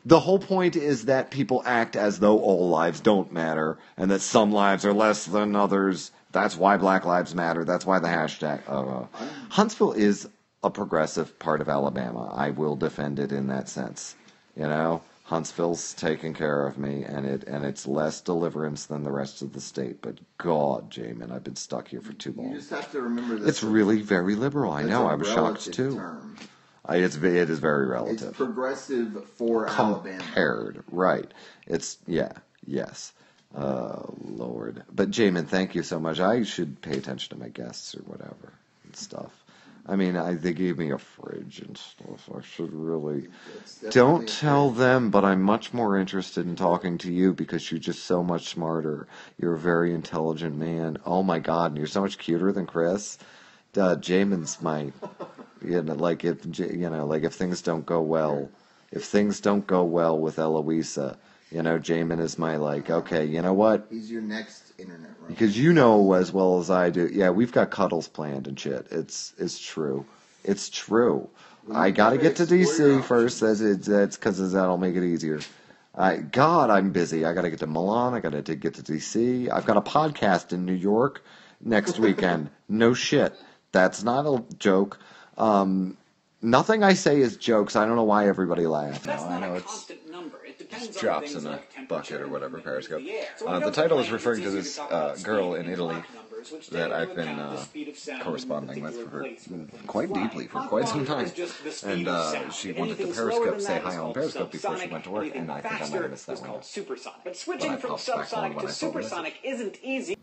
The whole point is that people act as though all lives don't matter and that some lives are less than others. That's why Black Lives Matter. That's why the hashtag. Uh, Huntsville is a progressive part of Alabama. I will defend it in that sense. You know, Huntsville's taking care of me, and it and it's less deliverance than the rest of the state. But God, Jamin, I've been stuck here for too You long. just have to remember that It's really very liberal. I know. I was shocked too. Term. I, it's it is very relative. It's progressive for Alabama. compared, right? It's yeah, yes. Uh, Lord, but Jamin, thank you so much. I should pay attention to my guests or whatever and stuff. I mean, I, they gave me a fridge and stuff. I should really don't tell them. But I'm much more interested in talking to you because you're just so much smarter. You're a very intelligent man. Oh my God, and you're so much cuter than Chris. Uh, Jamin's my, you know, like if you know, like if things don't go well, if things don't go well with Eloisa, you know, Jamin is my like, okay, you know what? He's your next internet runner. Because you know as well as I do, yeah, we've got cuddles planned and shit. It's it's true, it's true. Well, I got to get to DC first. That's it's that's because that'll make it easier. I God, I'm busy. I got to get to Milan. I got to get to DC. I've got a podcast in New York next weekend. no shit, that's not a joke. Um, nothing I say is jokes. I don't know why everybody laughs. That's No, I know a it's constant number. It depends it's on drops in a bucket or whatever, Periscope. the Uh, the title is referring to this, uh, girl in Italy Mach numbers, which that I've been, uh, speed of sound corresponding with for particular her place when the plane's quite deeply for quite some time. is just the speed And uh, she wanted to Periscope say hi on Periscope before she went to work, and I think I might have missed that one. supersonic. But switching from popped back on subsonic to I saw the message. supersonic isn't easy.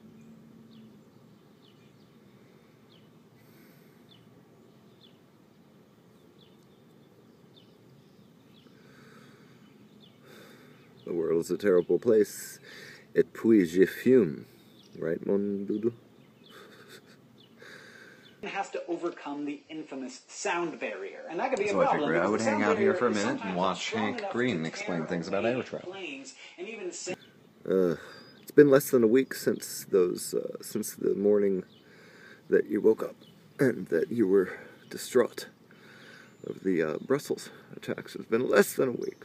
The world is a terrible place. Et puis je fume. Right, mon doudou? has to overcome the infamous sound barrier, and that could be So a I problem. figured I would hang out here for a minute and watch Hank Green explain things about air travel. planes and even send Uh, it's been less than a week since those, uh, since the morning that you woke up. and that you were distraught of the uh, Brussels attacks. It's been less than a week.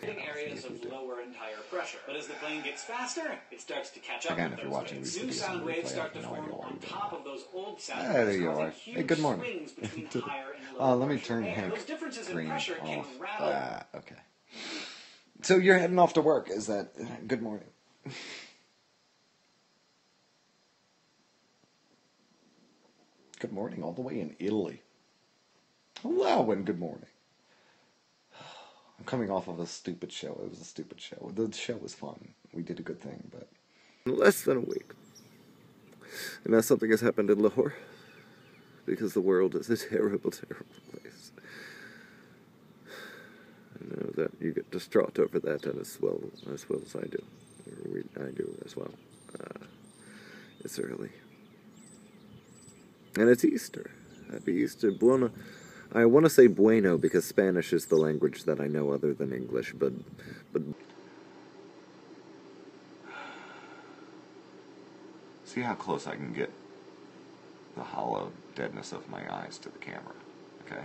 Hitting areas of lower and higher pressure. But as the plane gets faster, it starts to catch up Again, with if you're watching waves. these New sound waves start to no form on top of those old sound Ah, there you are. Hey, good morning. swings between higher and Uh, let me turn And Hank those differences in Green pressure can off. rattle Ah, okay. So you're heading off to work. Is that good morning? Good morning, all the way in Italy. Hello and good morning. I'm coming off of a stupid show. It was a stupid show. The show was fun. We did a good thing, but In less than a week. And now something has happened in Lahore because the world is a terrible, terrible place. I know that you get distraught over that as well as well as I do. We, I do as well. Uh, it's early. And it's Easter. Happy Easter. Buona. I want to say bueno because Spanish is the language that I know other than English, but but see how close I can get the hollow deadness of my eyes to the camera. Okay?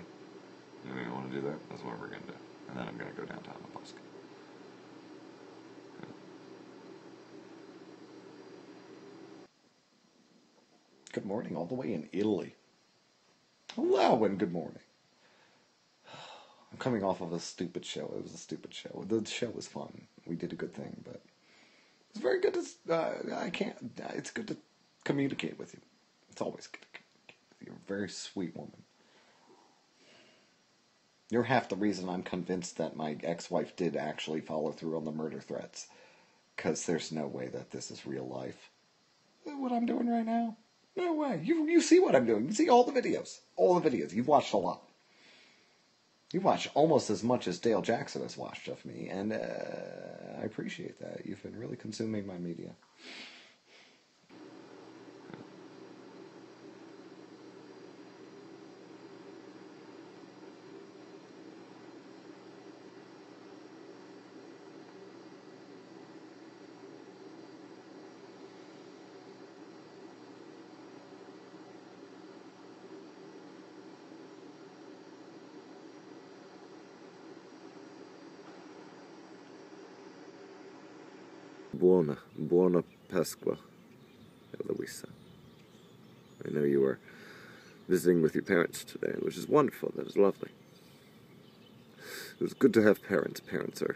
You really want to do that? That's what we're going to do. And then I'm going to go downtown the Bosque. Good morning, all the way in Italy. Hello and good morning. Coming off of a stupid show. It was a stupid show. The show was fun. We did a good thing, but it's very good to. Uh, I can't. It's good to communicate with you. It's always good to communicate with you. You're a very sweet woman. You're half the reason I'm convinced that my ex-wife did actually follow through on the murder threats. Because there's no way that this is real life. What I'm doing right now? No way. You you see what I'm doing. You see all the videos. All the videos. You've watched a lot. You watch almost as much as Dale Jackson has watched of me, and uh, I appreciate that. You've been really consuming my media. Buona, Pasqua, Eloisa. I know you were visiting with your parents today, which is wonderful. That is lovely. It was good to have parents. Parents are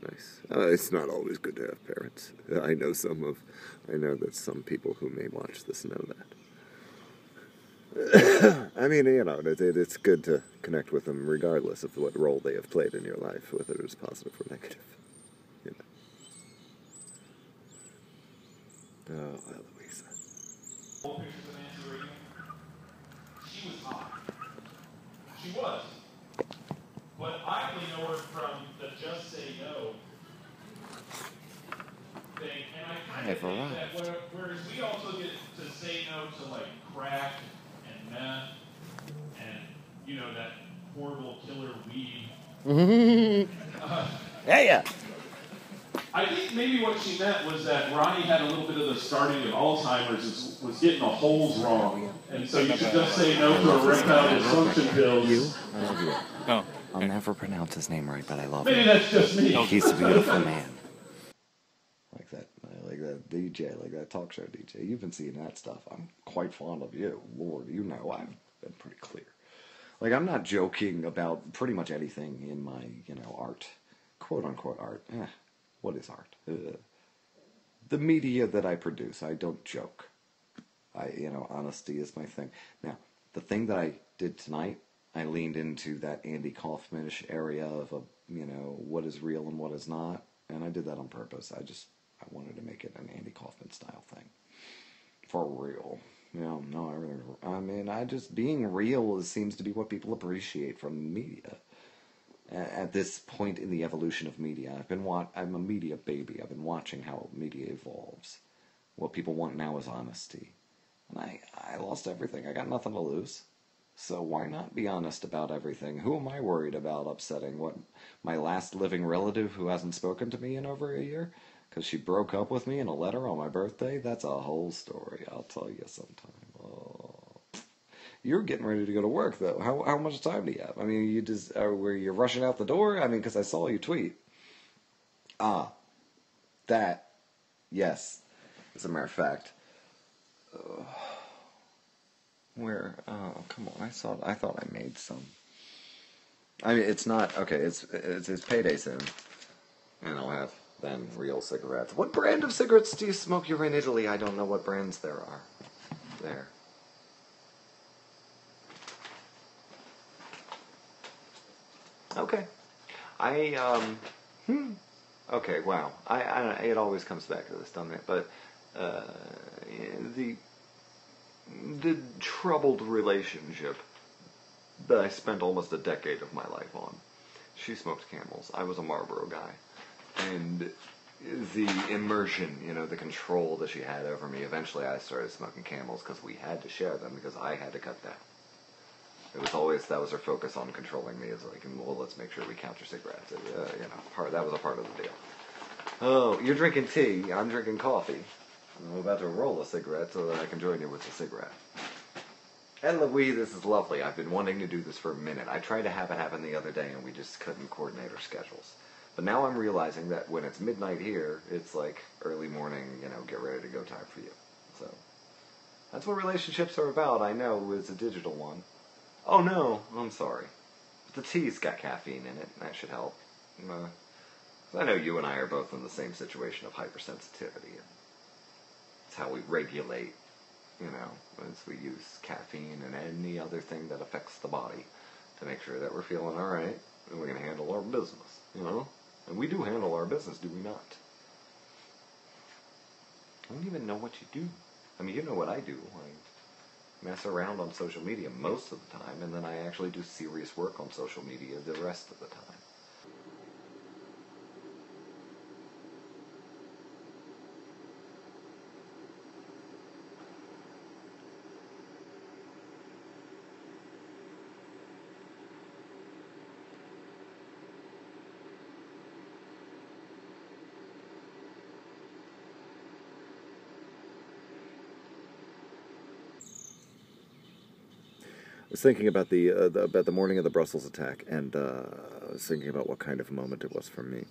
nice. Uh, it's not always good to have parents. I know some of, I know that some people who may watch this know that. I mean, you know, it, it, it's good to connect with them regardless of what role they have played in your life, whether it is positive or negative. You Nancy Reagan. She was hot. She was. But I only know her from the Just Say No thing, and I kind of think arrived. that where- whereas we also get to say no to like crack and meth and you know that horrible killer weed. Yeah, yeah. I think maybe what she meant was that Ronnie had a little bit of the starting of Alzheimer's, and was getting the holes wrong, and so you should just say no to erectile dysfunction pills. I love you. Oh, I'll never pronounce his name right, but I love Maybe him. that's just me. He's a beautiful man. Like that, like that DJ, like that talk show DJ. You've been seeing that stuff. I'm quite fond of you. Lord, you know I've been pretty clear. Like I'm not joking about pretty much anything in my, you know, art, quote unquote art. Eh, what is art? Uh, the media that I produce, I don't joke. I, you know, honesty is my thing. Now, the thing that I did tonight, I leaned into that Andy Kaufmanish area of a, you know, what is real and what is not, and I did that on purpose. I just, I wanted to make it an Andy Kaufman style thing, for real. Yeah, no, I I mean, I just being real seems to be what people appreciate from media. At this point in the evolution of media, I've been wa- I'm a media baby. I've been watching how media evolves. What people want now is honesty. And I, I lost everything. I got nothing to lose. So why not be honest about everything? Who am I worried about upsetting? What my last living relative who hasn't spoken to me in over a year because she broke up with me in a letter on my birthday? That's a whole story. I'll tell you sometime. Oh. You're getting ready to go to work though. How how much time do you have? I mean, you just uh, were you rushing out the door? I mean, because I saw you tweet. Ah, that, yes, as a matter of fact. Uh, where? Oh, come on! I saw. I thought I made some. I mean, it's not okay. It's it's, it's payday soon, and I'll have then real cigarettes. What brand of cigarettes do you smoke? You're in Italy. I don't know what brands there are. There. Okay. I um. Hmm. Okay. Wow. I I it always comes back to this, doesn't it? But uh, the the troubled relationship that I spent almost a decade of my life on. She smoked Camels. I was a Marlboro guy, and the immersion, you know, the control that she had over me. Eventually, I started smoking Camels because we had to share them because I had to cut down. It was always that was her focus on controlling me. Is like, well, let's make sure we count your cigarettes. Uh, you know, part that was a part of the deal. Oh, you're drinking tea. I'm drinking coffee. I'm about to roll a cigarette so that I can join you with the cigarette. And Louis, this is lovely. I've been wanting to do this for a minute. I tried to have it happen the other day, and we just couldn't coordinate our schedules. But now I'm realizing that when it's midnight here, it's like early morning, you know, get ready to go time for you. So that's what relationships are about. I know it's a digital one. Oh no, I'm sorry. But the tea's got caffeine in it, and that should help. Uh, I know you and I are both in the same situation of hypersensitivity. It's how we regulate, you know, as we use caffeine and any other thing that affects the body to make sure that we're feeling all right and we can handle our business, you know? And we do handle our business, do we not? I don't even know what you do. I mean, you know what I do. Mess around on social media most of the time, and then I actually do serious work on social media the rest of the time. I was thinking about the, uh, the about the morning of the Brussels attack, and uh, I was thinking about what kind of moment it was for me,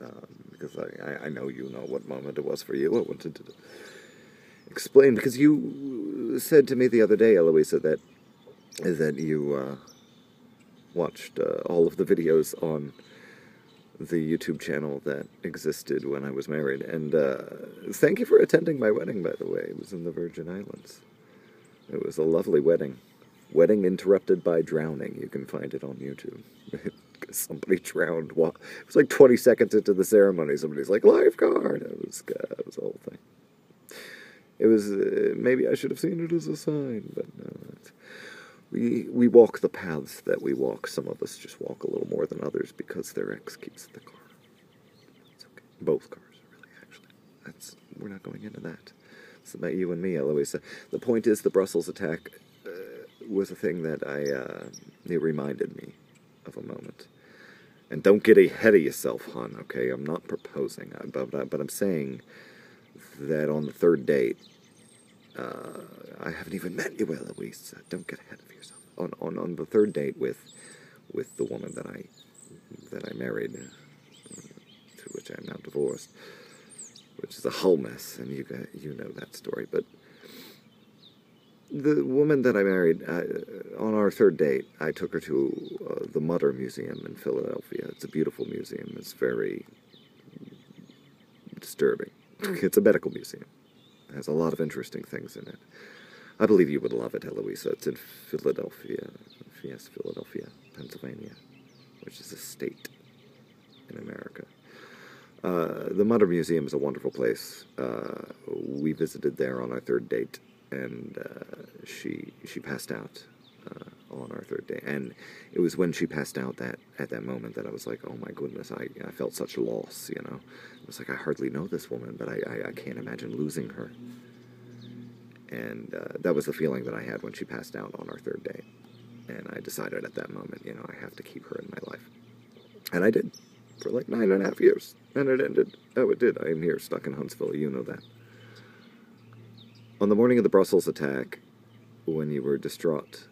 um, because I, I, know you know what moment it was for you. I wanted to explain because you said to me the other day, Eloisa, that that you uh, watched uh, all of the videos on the YouTube channel that existed when I was married, and uh, thank you for attending my wedding. By the way, it was in the Virgin Islands. It was a lovely wedding. Wedding interrupted by drowning. You can find it on YouTube. Somebody drowned. While, it was like 20 seconds into the ceremony. Somebody's like, lifeguard. It was, uh, it was the whole thing. It was, uh, maybe I should have seen it as a sign, but no. we, we walk the paths that we walk. Some of us just walk a little more than others because their ex keeps the car. It's okay. Both cars, really, actually. That's, we're not going into that. It's about you and me, Eloisa. The point is, the Brussels attack was a thing that I, uh, it reminded me of a moment. And don't get ahead of yourself, hon, okay? I'm not proposing, I- but, but, I'm saying that on the third date, uh, I haven't even met you, Eloise. Don't get ahead of yourself. On, on, on the third date with, with the woman that I, that I married, uh, to which I am now divorced, which is a whole mess, and you you know that story, but the woman that I married, uh, on our third date, I took her to uh, the Mutter Museum in Philadelphia. It's a beautiful museum. It's very disturbing. It's a medical museum. It has a lot of interesting things in it. I believe you would love it, Eloisa. It's in Philadelphia, yes, Philadelphia, Pennsylvania, which is a state in America. Uh, the Mutter Museum is a wonderful place. Uh, we visited there on our third date, and uh, she she passed out uh, on our third day. And it was when she passed out that at that moment that I was like, oh my goodness, I, I felt such loss. You know, it was like I hardly know this woman, but I I, I can't imagine losing her. And uh, that was the feeling that I had when she passed out on our third day. And I decided at that moment, you know, I have to keep her in my life. And I did for like nine and a half years. And it ended. Oh, it did. I am here, stuck in Huntsville. You know that. On the morning of the Brussels attack, when you were distraught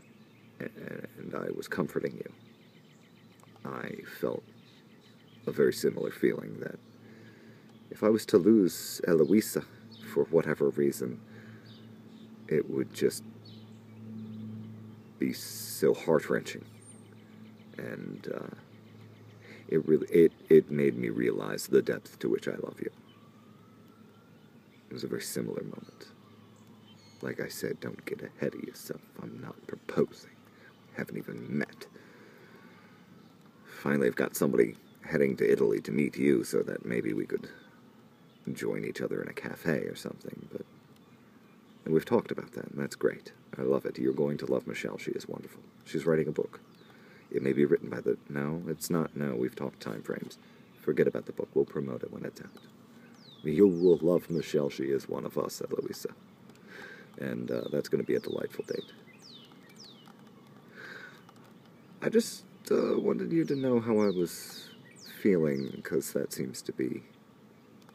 and I was comforting you, I felt a very similar feeling that if I was to lose Eloisa for whatever reason, it would just be so heart wrenching. And uh, it really it, it made me realize the depth to which I love you. It was a very similar moment. Like I said, don't get ahead of yourself. I'm not proposing. We haven't even met. Finally, I've got somebody heading to Italy to meet you so that maybe we could join each other in a cafe or something. But and we've talked about that, and that's great. I love it. You're going to love Michelle. She is wonderful. She's writing a book. It may be written by the. No, it's not. No, we've talked time frames. Forget about the book. We'll promote it when it's out. You will love Michelle. She is one of us, Eloisa. And uh, that's going to be a delightful date. I just uh, wanted you to know how I was feeling, because that seems to be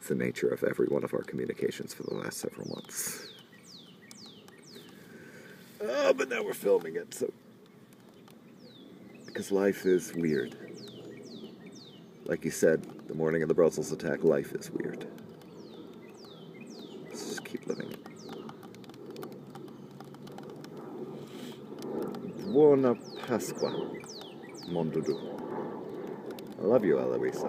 the nature of every one of our communications for the last several months. Oh, but now we're filming it, so. Because life is weird. Like you said, the morning of the Brussels attack, life is weird. Let's just keep living Buona Pasqua, mon doudou. I love you, Eloisa.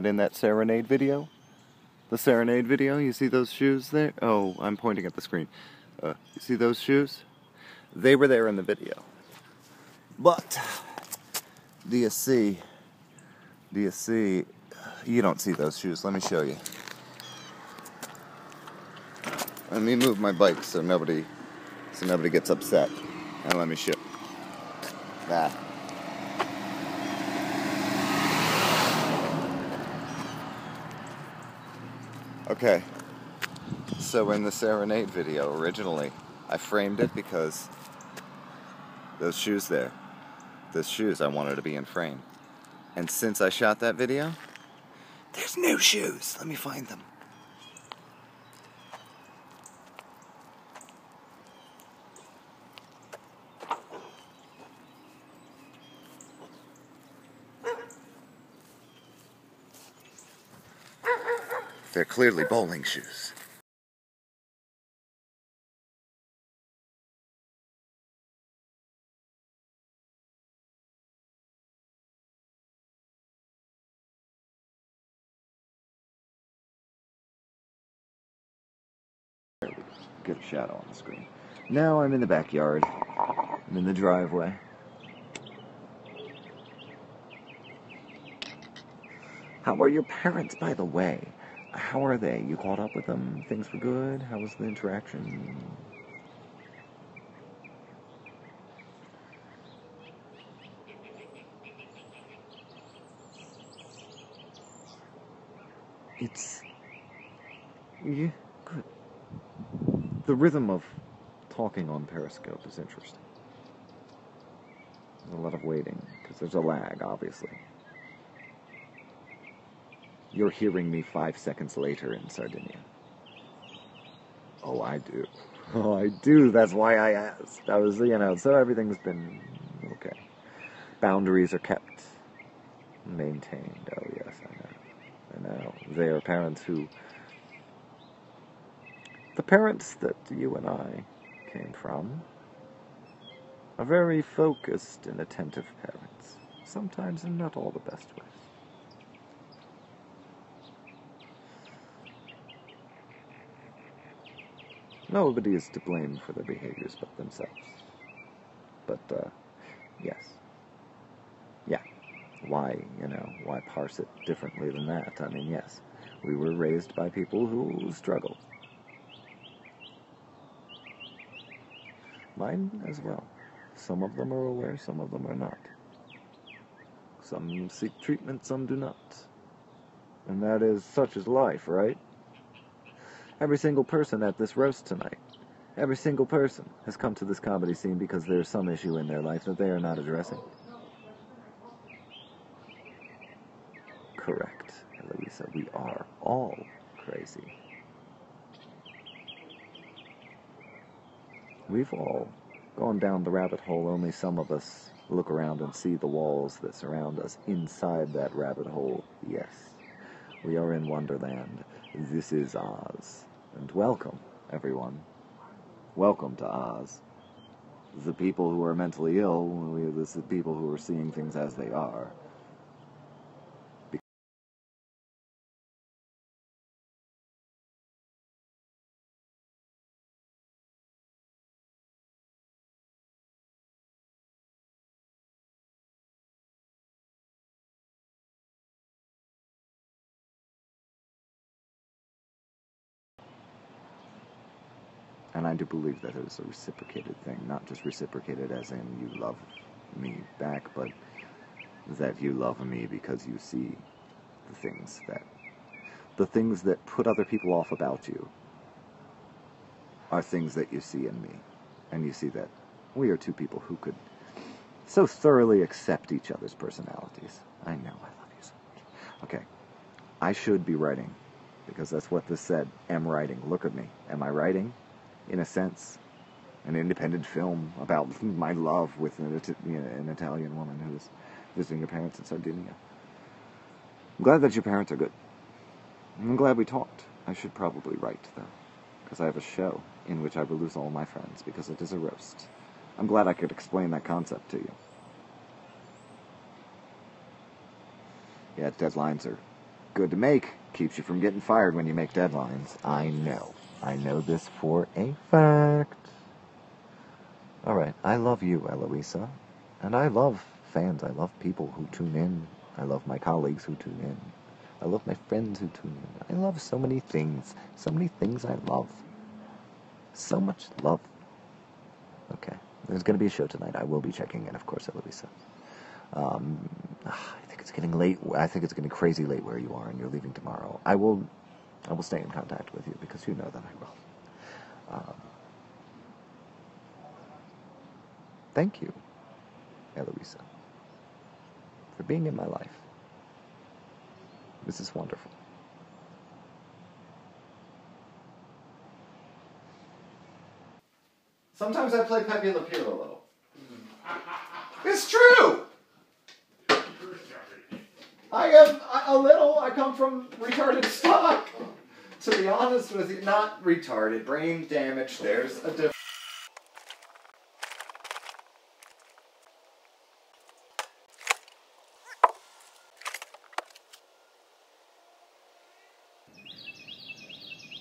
That in that serenade video, the serenade video. You see those shoes there? Oh, I'm pointing at the screen. Uh, you see those shoes? They were there in the video. But, do you see? Do you see? You don't see those shoes. Let me show you. Let me move my bike so nobody, so nobody gets upset. And let me show. That. Okay. So in the Serenade video, originally, I framed it because those shoes there, those shoes I wanted to be in frame. And since I shot that video, there's no shoes. Let me find them. They're clearly bowling shoes. Get a shadow on the screen. Now I'm in the backyard. I'm in the driveway. How are your parents, by the way? How are they? You caught up with them? Things were good? How was the interaction? It's. Yeah, good. The rhythm of talking on Periscope is interesting. There's a lot of waiting, because there's a lag, obviously. You're hearing me five seconds later in Sardinia. Oh, I do. Oh, I do. That's why I asked. I was, you know, so everything's been okay. Boundaries are kept, maintained. Oh, yes, I know. I know. They are parents who. The parents that you and I came from are very focused and attentive parents, sometimes in not all the best ways. Nobody is to blame for their behaviors but themselves. But, uh, yes. Yeah. Why, you know, why parse it differently than that? I mean, yes. We were raised by people who struggle. Mine as well. Some of them are aware, some of them are not. Some seek treatment, some do not. And that is such is life, right? Every single person at this roast tonight, every single person has come to this comedy scene because there's some issue in their life that they are not addressing. Correct, Eloisa. We are all crazy. We've all gone down the rabbit hole, only some of us look around and see the walls that surround us inside that rabbit hole. Yes, we are in Wonderland. This is Oz. And welcome, everyone. Welcome to Oz. The people who are mentally ill, this is people who are seeing things as they are. I do believe that it is a reciprocated thing, not just reciprocated as in you love me back, but that you love me because you see the things that the things that put other people off about you are things that you see in me. And you see that we are two people who could so thoroughly accept each other's personalities. I know I love you so much. Okay. I should be writing because that's what this said. Am writing. Look at me. Am I writing? In a sense, an independent film about my love with an, you know, an Italian woman who is visiting her parents in Sardinia. I'm glad that your parents are good. I'm glad we talked. I should probably write, though, because I have a show in which I will lose all my friends because it is a roast. I'm glad I could explain that concept to you. Yeah, deadlines are good to make. Keeps you from getting fired when you make deadlines. I know. I know this for a fact. Alright, I love you, Eloisa. And I love fans. I love people who tune in. I love my colleagues who tune in. I love my friends who tune in. I love so many things. So many things I love. So much love. Okay. There's going to be a show tonight. I will be checking in, of course, Eloisa. Um, I think it's getting late. I think it's getting crazy late where you are, and you're leaving tomorrow. I will, I will stay in contact with you because you know that I will. Um, thank you, Eloisa, for being in my life. This is wonderful. Sometimes I play Pepe Le Pew a little. It's true. I am a little. I come from retarded stock. To be honest with you, not retarded, brain damage. There's a difference.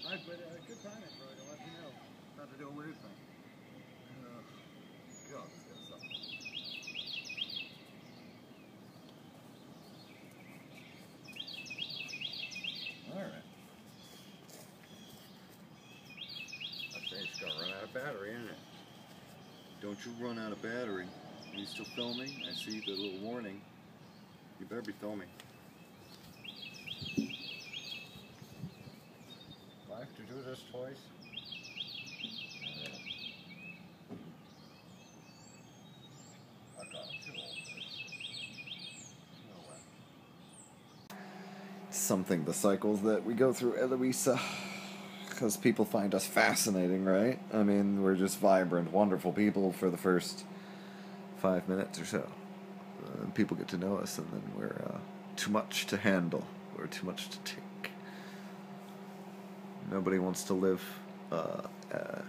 I but uh, good timing, bro. To let you know, about to do a weird thing. Uh, God, this gonna suck. All right. I think it's gonna run out of battery, isn't it? Don't you run out of battery. Are you still filming? I see the little warning. You better be filming. Do I have to do this twice? I got too old for this. No way. Something the cycles that we go through, Eloisa. Because people find us fascinating, right? I mean, we're just vibrant, wonderful people for the first five minutes or so. Uh, people get to know us, and then we're uh, too much to handle. We're too much to take. Nobody wants to live uh, uh,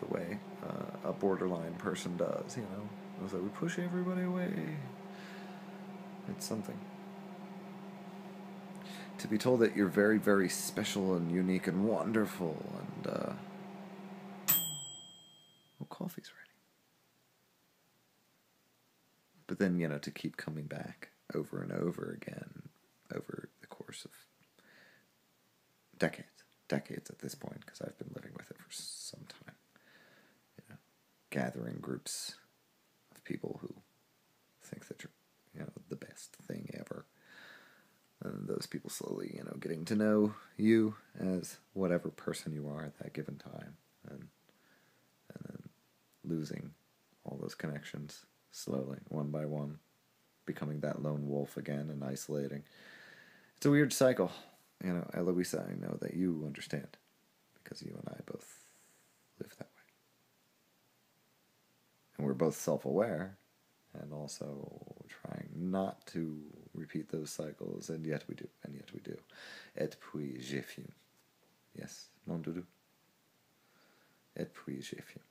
the way uh, a borderline person does, you know? So we push everybody away. It's something to be told that you're very, very special and unique and wonderful and, uh... Oh, coffee's ready. But then, you know, to keep coming back over and over again over the course of decades, decades at this point, because I've been living with it for some time. You know, gathering groups of people who people slowly, you know, getting to know you as whatever person you are at that given time, and and then losing all those connections slowly, one by one, becoming that lone wolf again and isolating. It's a weird cycle. You know, Eloisa, I know that you understand because you and I both live that way. And we're both self aware and also trying not to repeat those cycles, and yet we do, and yet we do. Et puis je fume. Yes, mon doudou. Et puis je fume.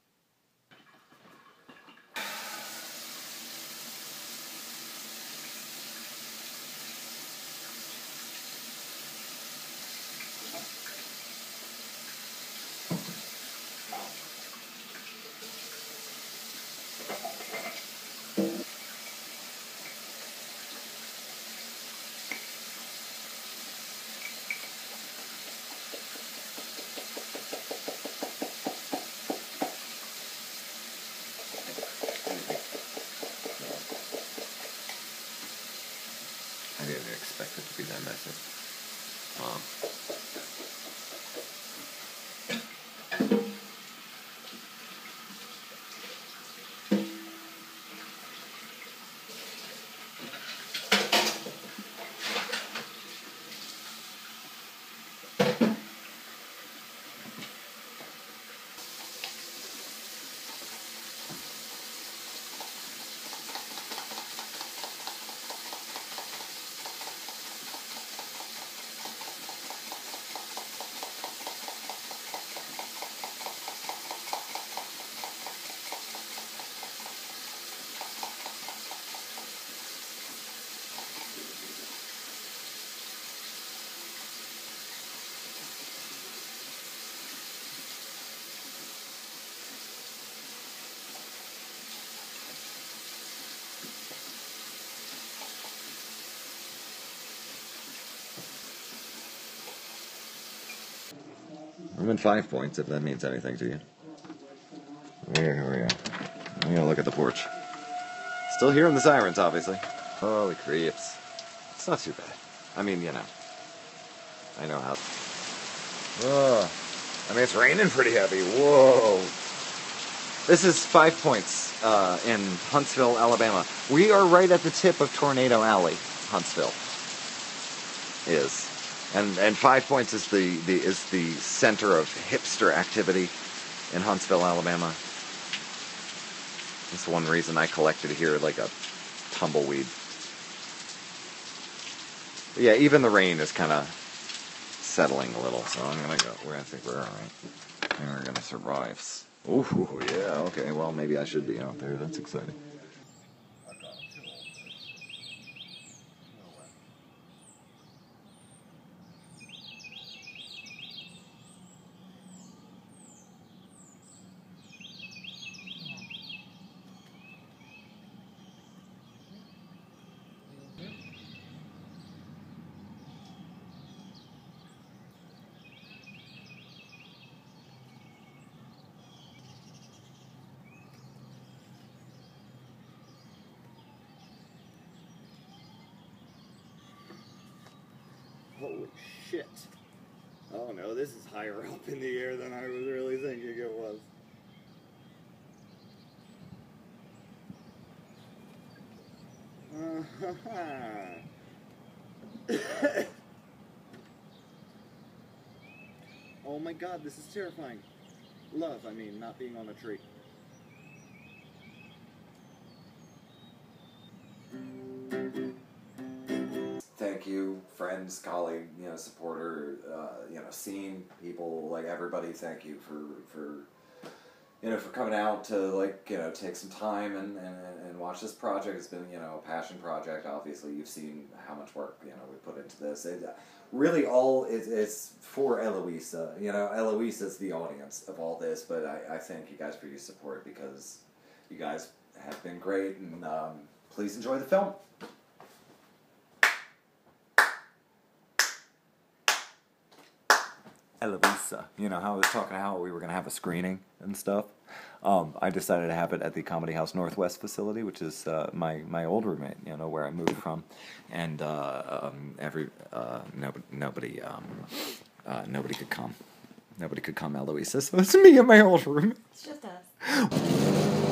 I didn't expect it to be that messy. Mom. I'm in five points, if that means anything to you. Here, here we go. I'm gonna look at the porch. Still hearing the sirens, obviously. Holy creeps. It's not too bad. I mean, you know. I know how. Ugh. I mean, it's raining pretty heavy. Whoa. This is Five Points uh, in Huntsville, Alabama. We are right at the tip of Tornado Alley, Huntsville is. And and Five Points is the, the is the center of hipster activity in Huntsville, Alabama. That's one reason I collected here like a tumbleweed. But yeah, even the rain is kind of settling a little, so I'm gonna go. We're I think we're all right. And we're gonna survive. Ooh, yeah. Okay. Well, maybe I should be out there. That's exciting. Holy shit. Oh no, this is higher up in the air than I was really thinking it was. oh my god, this is terrifying. Love, I mean, not being on a tree. thank you, friends, colleague, you know, supporter, uh, you know, scene people, like everybody. Thank you for for you know for coming out to like you know take some time and, and watch this project. It's been you know a passion project. Obviously, you've seen how much work you know we put into this. It, really, all is is for Eloisa. You know, Eloisa is the audience of all this, but I, I thank you guys for your support because you guys have been great and. Um, Please enjoy the film. Eloisa. You know how I was talking how we were going to have a screening and stuff. Um, I decided to have it at the Comedy House Northwest facility, which is uh, my my old roommate. You know where I moved from, and uh, um, every uh, nobody nobody um, uh, nobody could come. Nobody could come, Eloisa. So it's me and my old roommate. It's just us.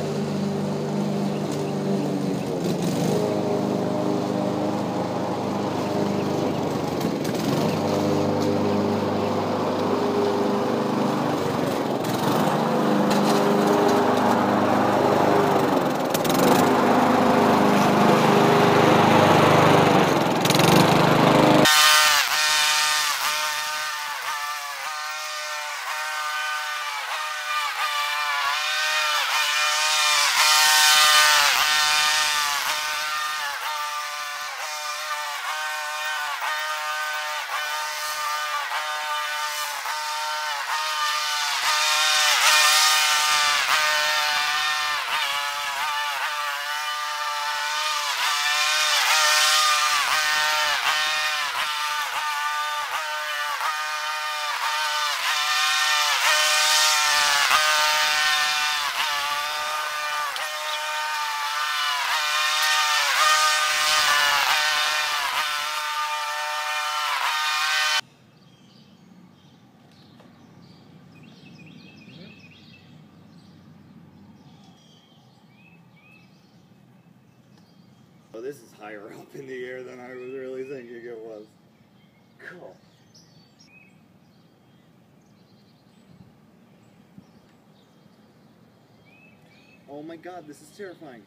god, this is terrifying.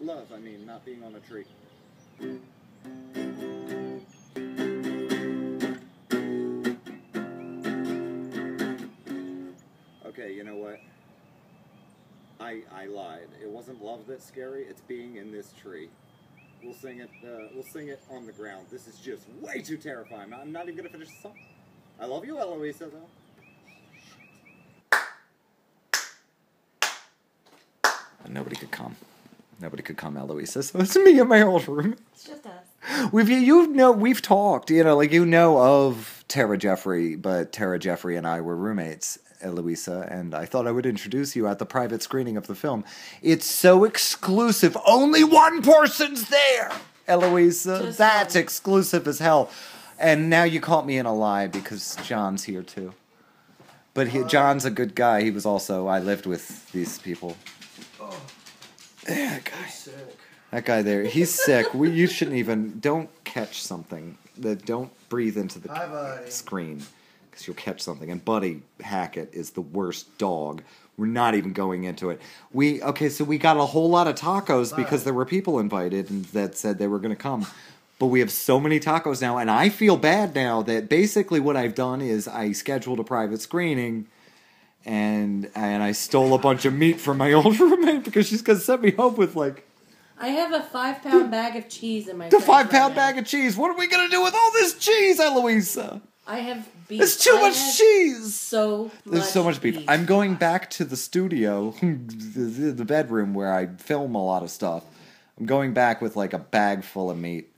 Love, I mean, not being on a tree. Okay, you know what? I I lied. It wasn't love that's scary. It's being in this tree. We'll sing it. Uh, we'll sing it on the ground. This is just way too terrifying. I'm not even gonna finish the song. I love you, Eloisa. Though. Nobody could come. Nobody could come, Eloisa. So it's me and my old room. It's just us. We've you, you know we've talked. You know, like you know of Tara Jeffrey, but Tara Jeffrey and I were roommates, Eloisa, and I thought I would introduce you at the private screening of the film. It's so exclusive. Only one person's there, Eloisa. Just That's one. exclusive as hell. And now you caught me in a lie because John's here too. But he, John's a good guy. He was also I lived with these people. Oh. Yeah, guy. That guy there, he's sick. We, you shouldn't even. Don't catch something. That don't breathe into the Hi, screen because you'll catch something. And Buddy Hackett is the worst dog. We're not even going into it. We okay, so we got a whole lot of tacos because there were people invited and that said they were going to come. But we have so many tacos now, and I feel bad now that basically what I've done is I scheduled a private screening and and I stole a bunch of meat from my old roommate because she's gonna set me home with like I have a five pound bag of cheese in my the five right bag of cheese. What are we gonna do with all this cheese, Eloisa? I have beef. There's too I much cheese. So There's so much beef. I'm going back to the studio, the bedroom where I film a lot of stuff. I'm going back with like a bag full of meat.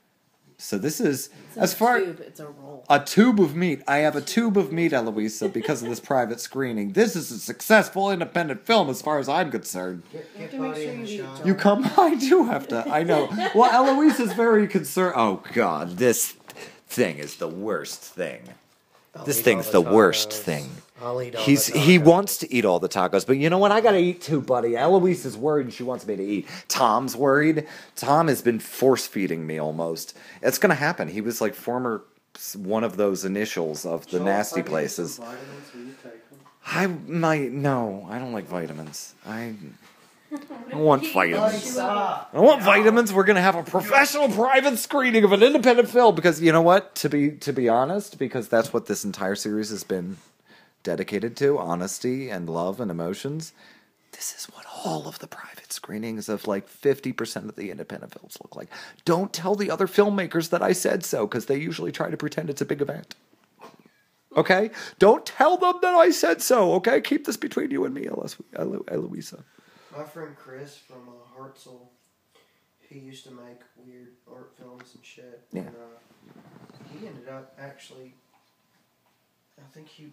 So this is It's a as far tube, it's a roll. a tube of meat. I have a tube of meat, Eloisa, because of this private screening. This is a successful independent film as far as I'm concerned. Get, have get to make sure you eat, Sean. John. You come. I do have to. I know. Well, Eloisa is very concerned. Oh God, this thing is the worst thing. This thing's all the worst thing. I'll eat all He's the he wants to eat all the tacos, but you know what? I gotta eat too, buddy. Eloisa is worried and she wants me to eat. Tom's worried. Tom has been force feeding me almost. It's gonna happen. He was like former one of those initials of the nasty places. vitamins, will you take them? I might no. I don't like vitamins. I I want vitamins. I want vitamins. We're gonna have a professional private screening of an independent film because you know what? To be to be honest, because that's what this entire series has been dedicated to: honesty and love and emotions. This is what all of the private screenings of like fifty percent of the independent films look like. Don't tell the other filmmakers that I said so because they usually try to pretend it's a big event. Okay, don't tell them that I said so. Okay, keep this between you and me, Eloisa. My friend Chris from uh, Hartselle, he used to make weird art films and shit. Yeah. And, uh, he ended up actually. I think he.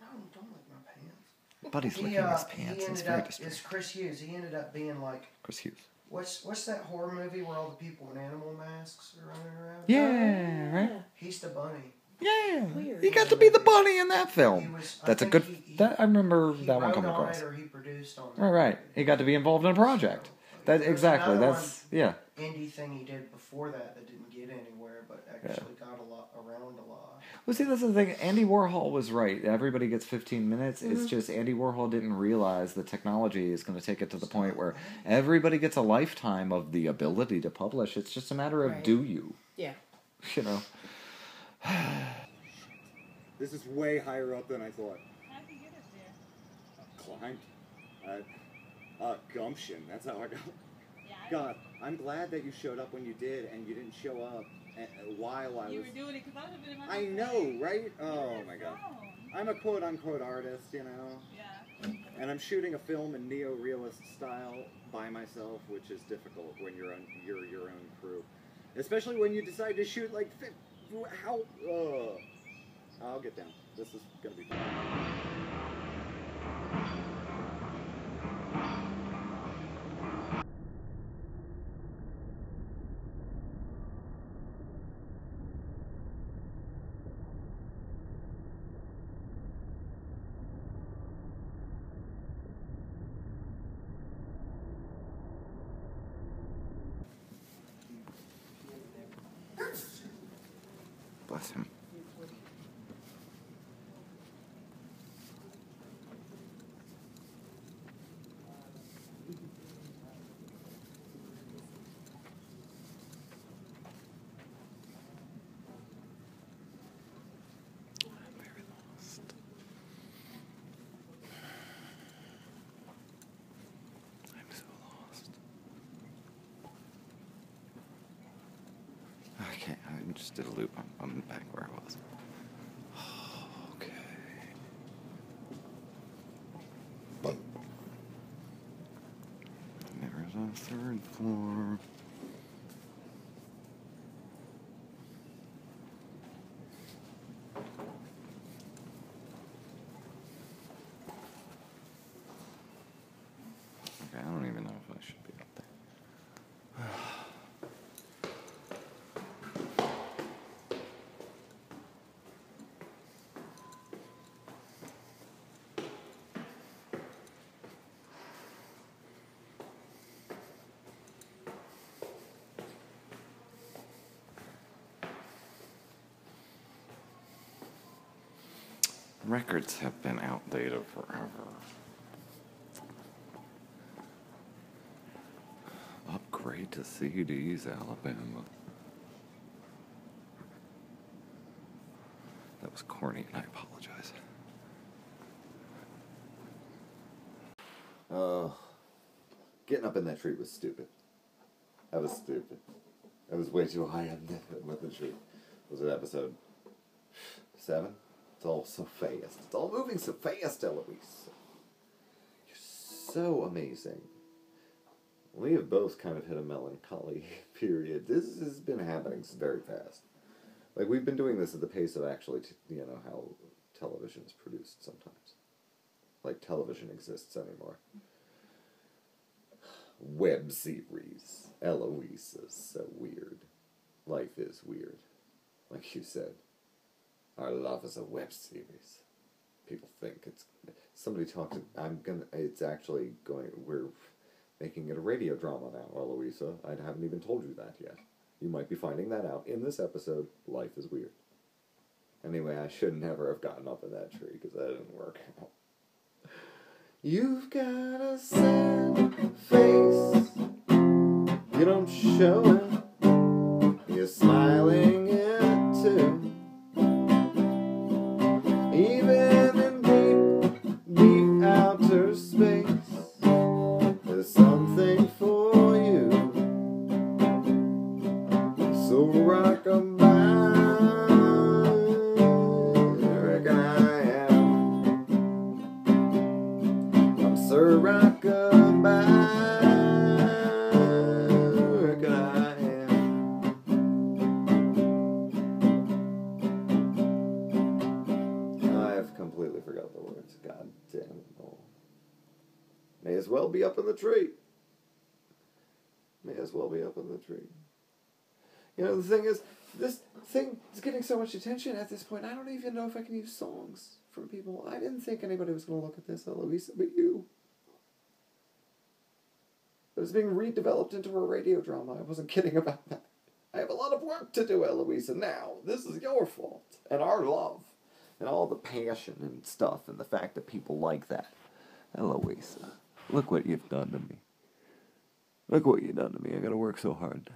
No, don't lick my pants. Buddy's he, licking uh, his pants. He He's ended very up. It's Chris Hughes. He ended up being like. Chris Hughes. What's what's that horror movie where all the people in animal masks are running around? Yeah, right. He's the bunny. Yeah, Weird. he got to be the bunny in that film. was. That's a good. He, he, that I remember he that one wrote coming on across. It or he produced on. Right, right. He got to be involved in a project. That There's exactly. another That's yeah. indie thing he did before that that didn't get anywhere, but actually got a lot around a lot. Well, see, that's the thing. Andy Warhol was right. Everybody gets 15 minutes. Mm-hmm. It's just Andy Warhol didn't realize the technology is going to take it to the point where everybody gets a lifetime of the ability to publish. It's just a matter of Right. do you, Yeah. you know. This is way higher up than I thought. How'd you get up there? Climbed. Uh, uh, gumption. That's how I got. God, I'm glad that you showed up when you did, and you didn't show up while I You was. were doing it because I would have been in my I know, right? Oh my god. I'm a quote unquote artist, you know, Yeah. and I'm shooting a film in neo realist style by myself, which is difficult when you're on you're your own crew, especially when you decide to shoot like Uh, I'll get down. This is gonna be. Bless him. I'm very lost. I'm so lost. Okay, I just did a loop. I'm, I'm back where I was. Okay. There's a third floor. Okay, I don't even know if I should be up there. Records have been outdated forever. Upgrade to CDs, Alabama. That was corny, and I apologize. Uh, getting up in that tree was stupid. That was stupid. I was way too high on the, with the tree. Was it episode seven? It's all so fast. It's all moving so fast, Eloisa. You're so amazing. We have both kind of hit a melancholy period. This has been happening very fast. Like we've been doing this at the pace of actually, you know, how television is produced sometimes. Like television exists anymore. Web series. Eloisa is so weird. Life is weird. Like you said. Our love is a web series. People think it's somebody talked I'm gonna it's actually going we're making it a radio drama now, Eloisa. I haven't even told you that yet. You might be finding that out in this episode. Life is weird. Anyway, I should never have gotten up in that tree because that didn't work out. You've got a sad face. You don't show it. You're smiling it too. May as well be up in the tree. May as well be up in the tree. You know, the thing is, this thing is getting so much attention at this point, I don't even know if I can use songs from people. I didn't think anybody was going to look at this, Eloisa, but you. It was being redeveloped into a radio drama. I wasn't kidding about that. I have a lot of work to do, Eloisa, now. This is your fault. And our love. And all the passion and stuff, and the fact that people like that. Eloisa, look what you've done to me. Look what you've done to me. I gotta work so hard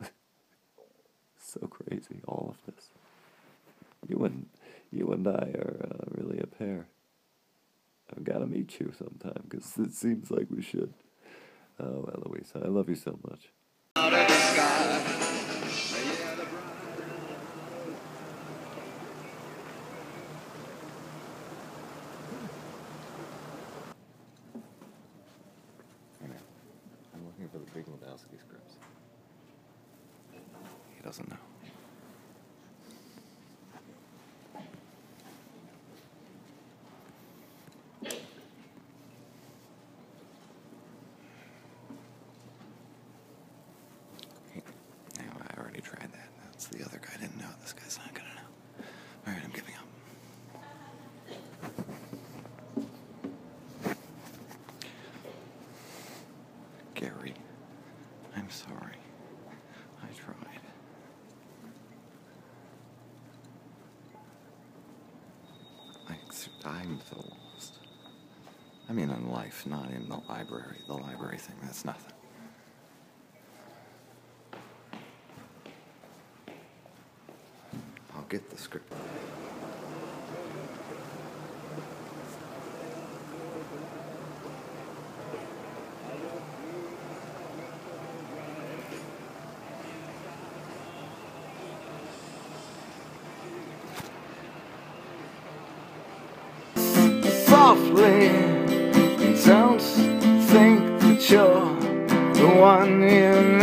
now. so crazy, all of this. You and you and I are uh, really a pair. I've got to meet you sometime because it seems like we should. Oh, Eloisa, I love you so much. I know. I'm looking for the Big Lebowski scripts. He doesn't know. No, I already tried that. That's the other guy didn't know. This guy's not gonna know. All right, I'm giving up. Gary, I'm sorry. I tried. I, I'm so lost. I mean, not in the library. The library thing, that's nothing. I'll get the script. softly. You're the one you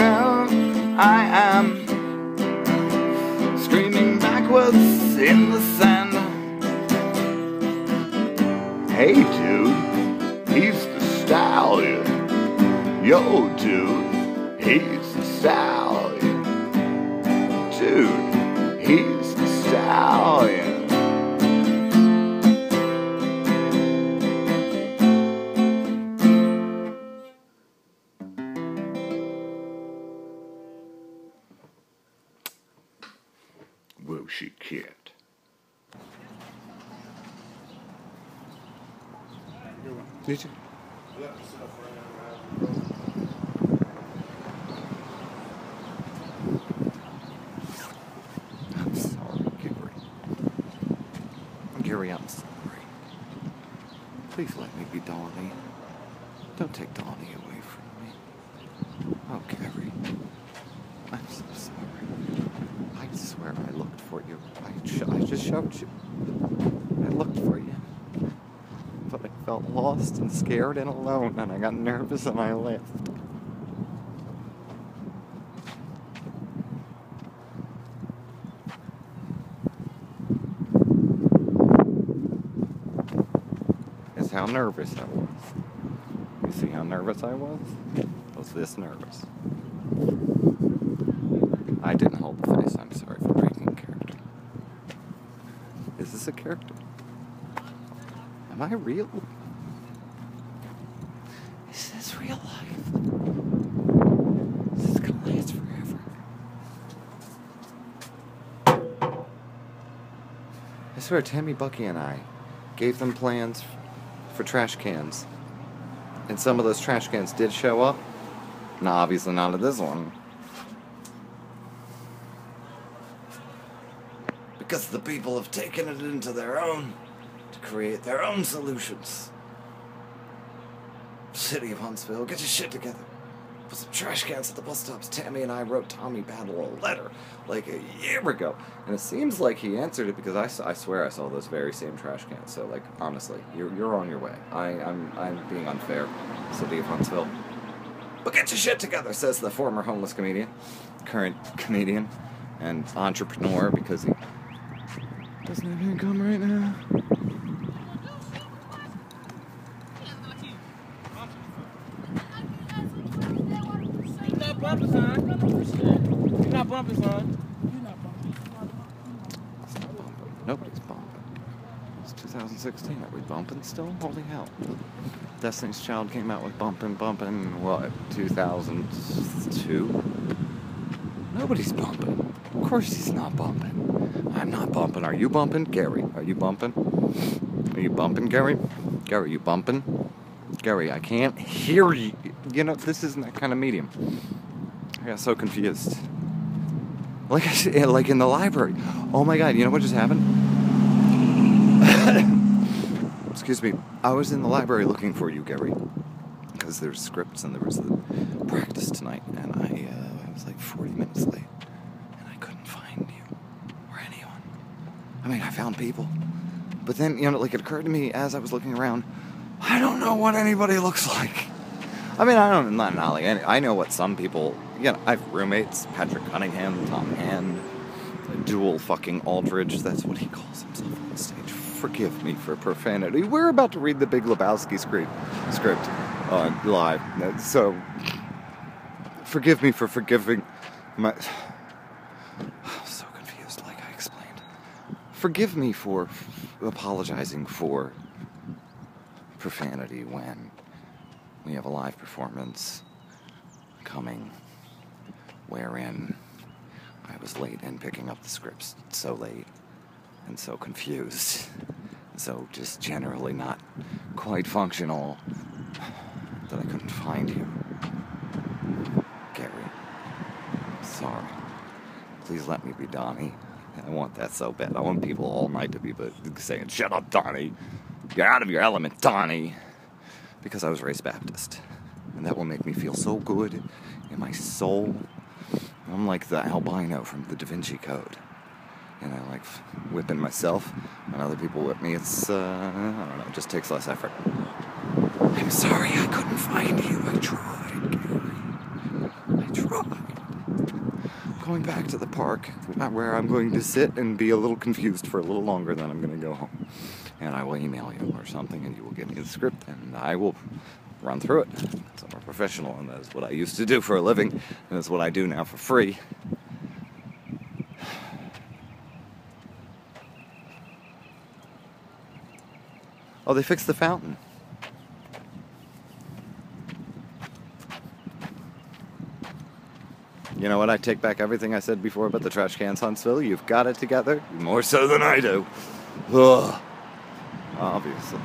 felt lost and scared and alone, and I got nervous and I left. Is how nervous I was. You see how nervous I was? I was this nervous. I didn't hold the face. I'm sorry for breaking character. Is this a character? I real? Is this real life? Is this gonna last forever? I swear, Tammy, Bucky, and I gave them plans for trash cans. And some of those trash cans did show up. Now, obviously not at this one. Because the people have taken it into their own create their own solutions. City of Huntsville, get your shit together. Put some trash cans at the bus stops. Tammy and I wrote Tommy Battle a letter like a year ago. And it seems like he answered it because I—I swear I saw those very same trash cans. So, like, honestly, you're, you're on your way. I, I'm, I'm being unfair, City of Huntsville. But get your shit together, says the former homeless comedian, current comedian, and entrepreneur because he doesn't have income right now. Bumping, son. You're not bumping, son. Nobody's bumping. It's 2016. Are we bumping still? Holy hell. Destiny's Child came out with Bumpin' Bumpin', what, 2002? Nobody's bumping. Of course he's not bumping. I'm not bumping. Are you bumping? Gary, are you bumping? Are you bumping, Gary? Gary, you bumping? Gary, I can't hear you. You know, this isn't that kind of medium. I got so confused. Like I said, like in the library. Oh my god, you know what just happened? Excuse me. I was in the library looking for you, Gary. Because there's scripts and there was the practice tonight, and I, uh, I was like 40 minutes late. And I couldn't find you or anyone. I mean, I found people. But then, you know, like it occurred to me as I was looking around, I don't know what anybody looks like. I mean, I don't, not, not like, any, I know what some people, you know, I have roommates, Patrick Cunningham, Tom Hand, Dual fucking Aldridge, that's what he calls himself on stage. Forgive me for profanity. We're about to read the Big Lebowski script, script uh, live. So, forgive me for forgiving my. I'm so confused, like I explained. Forgive me for apologizing for profanity when we have a live performance coming wherein I was late in picking up the scripts, so late and so confused, so just generally not quite functional that I couldn't find you. Gary, sorry. Please let me be Donnie. I want that so bad. I want people all night to be saying, Shut up, Donnie. You're out of your element, Donnie. Because I was raised Baptist. And that will make me feel so good in my soul. I'm like the albino from the Da Vinci Code. And I like whipping myself. When other people whip me, it's, uh, I don't know, it just takes less effort. I'm sorry I couldn't find you. I tried. I tried. Going back to the park, where I'm going to sit and be a little confused for a little longer, then I'm going to go home. And I will email you or something, and you will give me the script, and I will run through it. So I'm a professional, and that's what I used to do for a living, and that's what I do now for free. Oh, they fixed the fountain. You know what? I take back everything I said before about the trash cans, Huntsville. You've got it together more so than I do. Ugh. Obviously.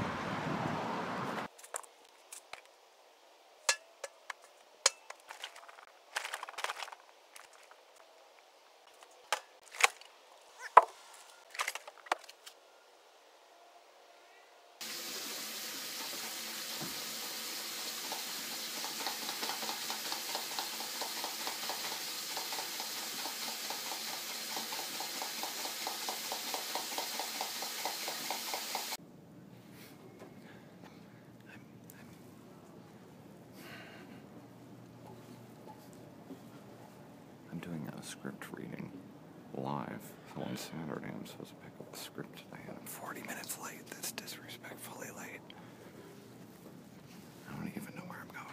I'm doing a script reading live. So on Saturday, I'm supposed to pick up the script today, and I'm 40 minutes late. That's disrespectfully late. I don't even know where I'm going.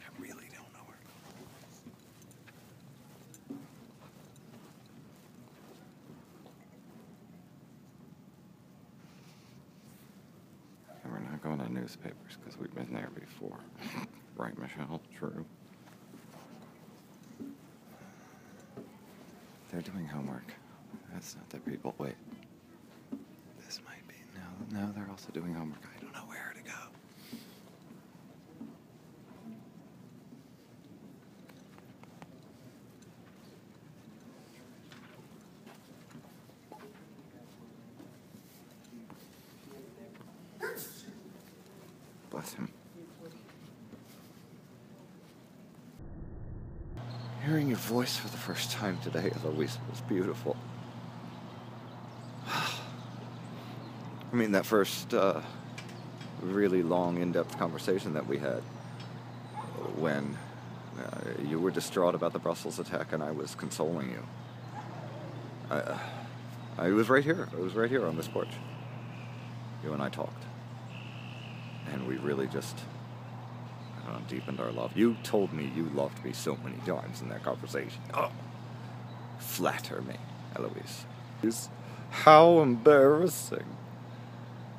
I really don't know where I'm going. And we're not going to newspapers because we've been there before. right, Michelle? True. They're doing homework. That's not the people. Wait. This might be. No, no, they're also doing homework. I don't know where to go. Bless him. Hearing your voice for the first time today is always was beautiful. I mean, that first uh, really long, in-depth conversation that we had when Uh, you were distraught about the Brussels attack, and I was consoling you. I, uh, I was right here. I was right here on this porch. You and I talked. And we really just deepened our love. You told me you loved me so many times in that conversation. Oh, flatter me, Eloise. How embarrassing.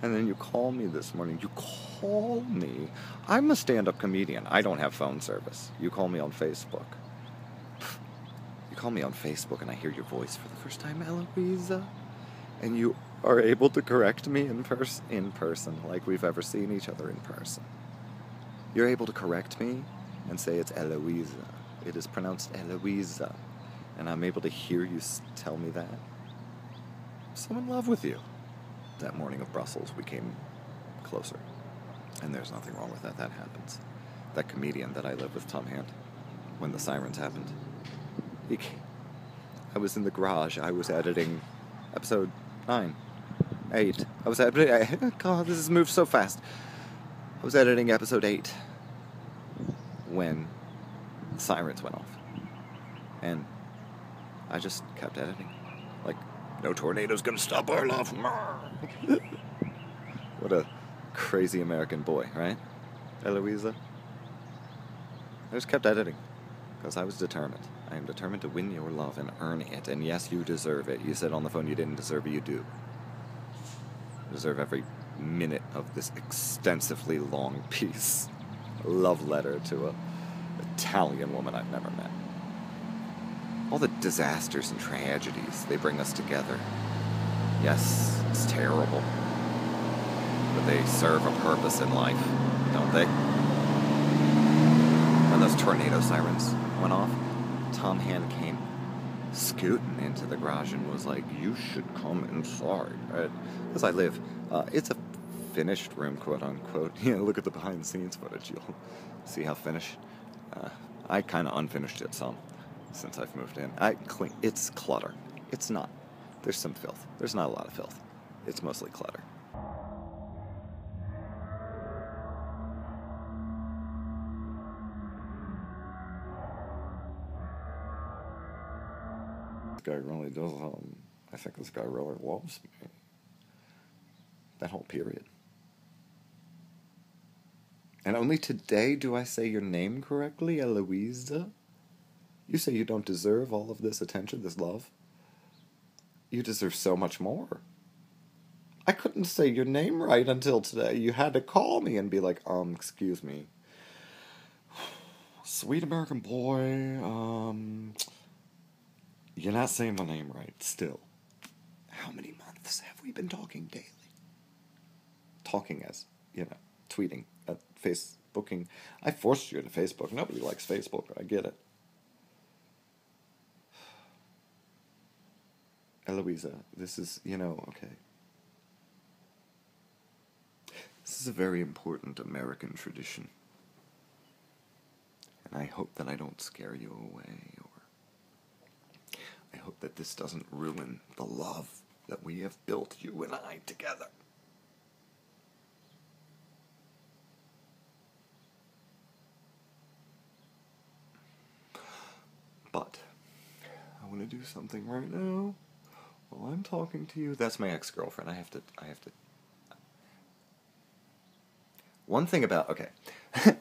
And then you call me this morning. You call me. I'm a stand up comedian. I don't have phone service. You call me on Facebook. You call me on Facebook and I hear your voice for the first time, Eloisa. And you are able to correct me in, pers- in person, like we've ever seen each other in person. You're able to correct me and say it's Eloisa. It is pronounced Eloisa. And I'm able to hear you tell me that. I'm so in love with you. That morning of Brussels, we came closer. And there's nothing wrong with that. That happens. That comedian that I lived with, Tom Hand, when the sirens happened, he came. I was in the garage. I was editing episode 9, 8. I was editing. God, this has moved so fast. I was editing episode 8 when sirens went off. And I just kept editing. Like, no tornado's gonna stop our love. what a crazy American boy, right? Eloisa? I just kept editing because I was determined. I am determined to win your love and earn it. And yes, you deserve it. You said on the phone you didn't deserve it. You do. You deserve every minute of this extensively long piece. A love letter to a Italian woman I've never met. All the disasters and tragedies, they bring us together. Yes, it's terrible. But they serve a purpose in life, don't they? When those tornado sirens went off, Tom Hand came scooting into the garage and was like, You should come inside. Because I live, uh, it's a finished room, quote unquote. You know, look at the behind the scenes footage, you'll see how finished. Uh, I kind of unfinished it some since I've moved in. I clean. It's clutter. It's not. There's some filth. There's not a lot of filth. It's mostly clutter. This guy really does. Um, I think this guy really loves me. That whole period. And only today do I say your name correctly, Eloisa? You say you don't deserve all of this attention, this love? You deserve so much more. I couldn't say your name right until today. You had to call me and be like, um, excuse me. Sweet American boy, um, you're not saying my name right still. How many months have we been talking daily? Talking as, you know, tweeting, Facebooking. I forced you into Facebook. Nobody likes Facebook. I get it. Eloisa, this is, you know, okay. This is a very important American tradition. And I hope that I don't scare you away, or I hope that this doesn't ruin the love that we have built, you and I, together. But I to do something right now while I'm talking to you. That's my ex-girlfriend. I have to. I have to. One thing about okay.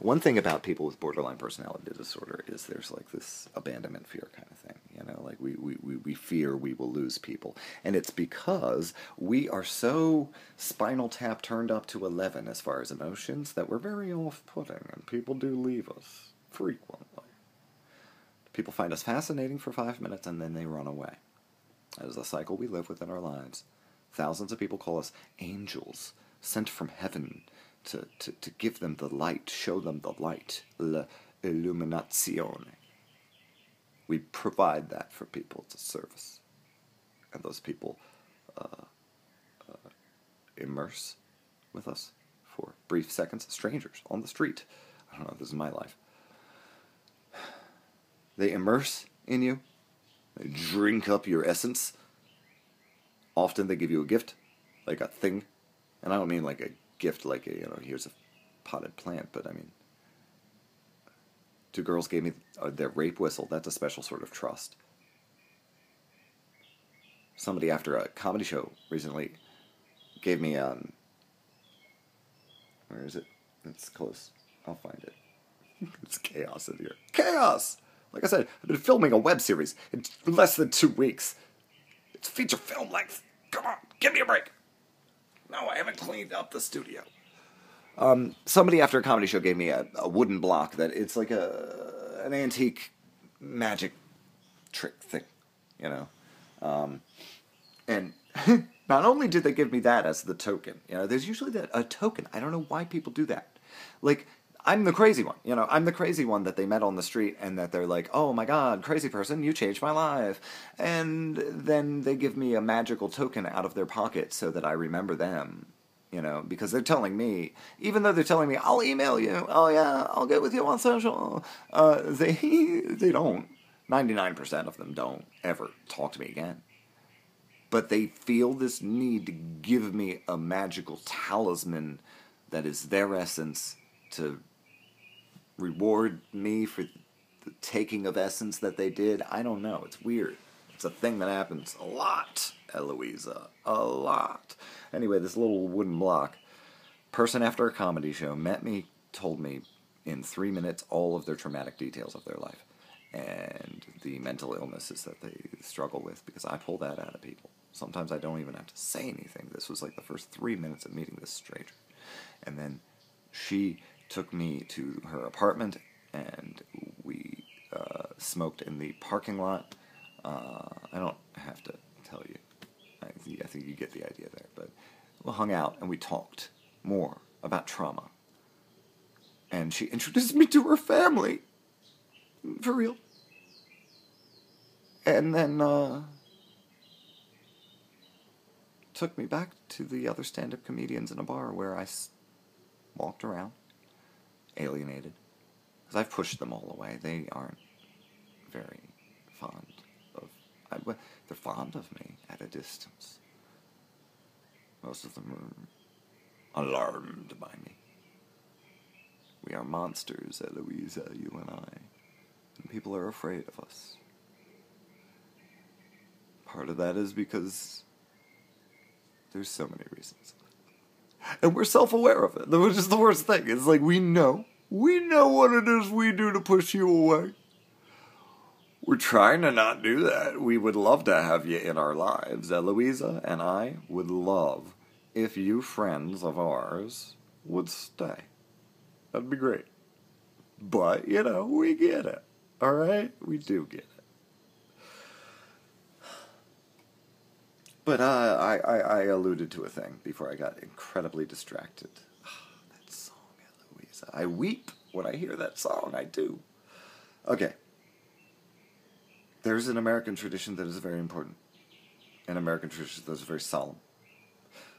One thing about people with borderline personality disorder is there's like this abandonment fear kind of thing. You know, like we, we, we, we fear we will lose people. And it's because we are so spinal tap turned up to 11 as far as emotions that we're very off putting, and people do leave us frequently. People find us fascinating for five minutes and then they run away. That is the cycle we live with in our lives. Thousands of people call us angels, sent from heaven to, to, to give them the light, show them the light, la illuminazione. We provide that for people to service. And those people uh, uh, immerse with us for brief seconds, strangers on the street. I don't know, this is my life. They immerse in you, they drink up your essence. Often they give you a gift, like a thing. And I don't mean like a gift like a, you know, here's a potted plant, but I mean Two girls gave me uh, their rape whistle. That's a special sort of trust. Somebody after a comedy show recently gave me um. Where is it? It's close. I'll find it. it's chaos in here. Chaos. Like I said, I've been filming a web series in less than two weeks. It's feature film length. Come on, give me a break. No, I haven't cleaned up the studio. Um, somebody after a comedy show gave me a, a wooden block that it's like a an antique magic trick thing, you know. Um, and not only did they give me that as the token, you know, there's usually that a token. I don't know why people do that. Like I'm the crazy one, you know. I'm the crazy one that they met on the street and that they're like, "Oh my god, crazy person, you changed my life." And then they give me a magical token out of their pocket so that I remember them you know, because they're telling me, even though they're telling me, I'll email you, oh yeah, I'll get with you on social, uh, they, they don't. 99% of them don't ever talk to me again. But they feel this need to give me a magical talisman that is their essence to reward me for the taking of essence that they did. I don't know. It's weird. It's a thing that happens a lot, Eloisa. A lot. Anyway, this little wooden block. Person after a comedy show met me, told me in three minutes all of their traumatic details of their life and the mental illnesses that they struggle with because I pull that out of people. Sometimes I don't even have to say anything. This was like the first three minutes of meeting this stranger. And then she took me to her apartment and we uh, smoked in the parking lot. Uh, I don't have to tell you. I, I think you get the idea there. But we hung out and we talked more about trauma. And she introduced me to her family. For real. And then uh, took me back to the other stand up comedians in a bar where I s- walked around, alienated. Because I've pushed them all away. They aren't very fond of. I, well, they're fond of me at a distance. Most of them are alarmed by me. We are monsters, Eloisa, you and I. And people are afraid of us. Part of that is because there's so many reasons. And we're self aware of it, which is the worst thing. It's like we know. We know what it is we do to push you away. We're trying to not do that. We would love to have you in our lives. Eloisa and I would love if you friends of ours would stay. That'd be great. But, you know, we get it. Alright? We do get it. But uh, I, I, I alluded to a thing before I got incredibly distracted. that song, Eloisa. I weep when I hear that song. I do. Okay. There's an American tradition that is very important. An American tradition that is very solemn.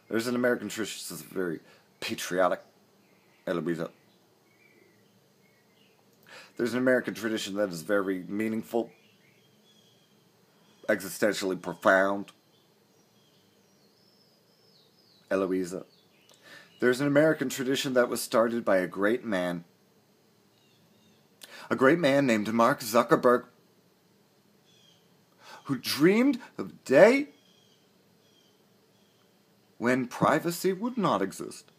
There's an American tradition that's very patriotic. Eloisa. There's an American tradition that is very meaningful, existentially profound. Eloisa. There's an American tradition that was started by a great man. A great man named Mark Zuckerberg, who dreamed of a day when privacy would not exist,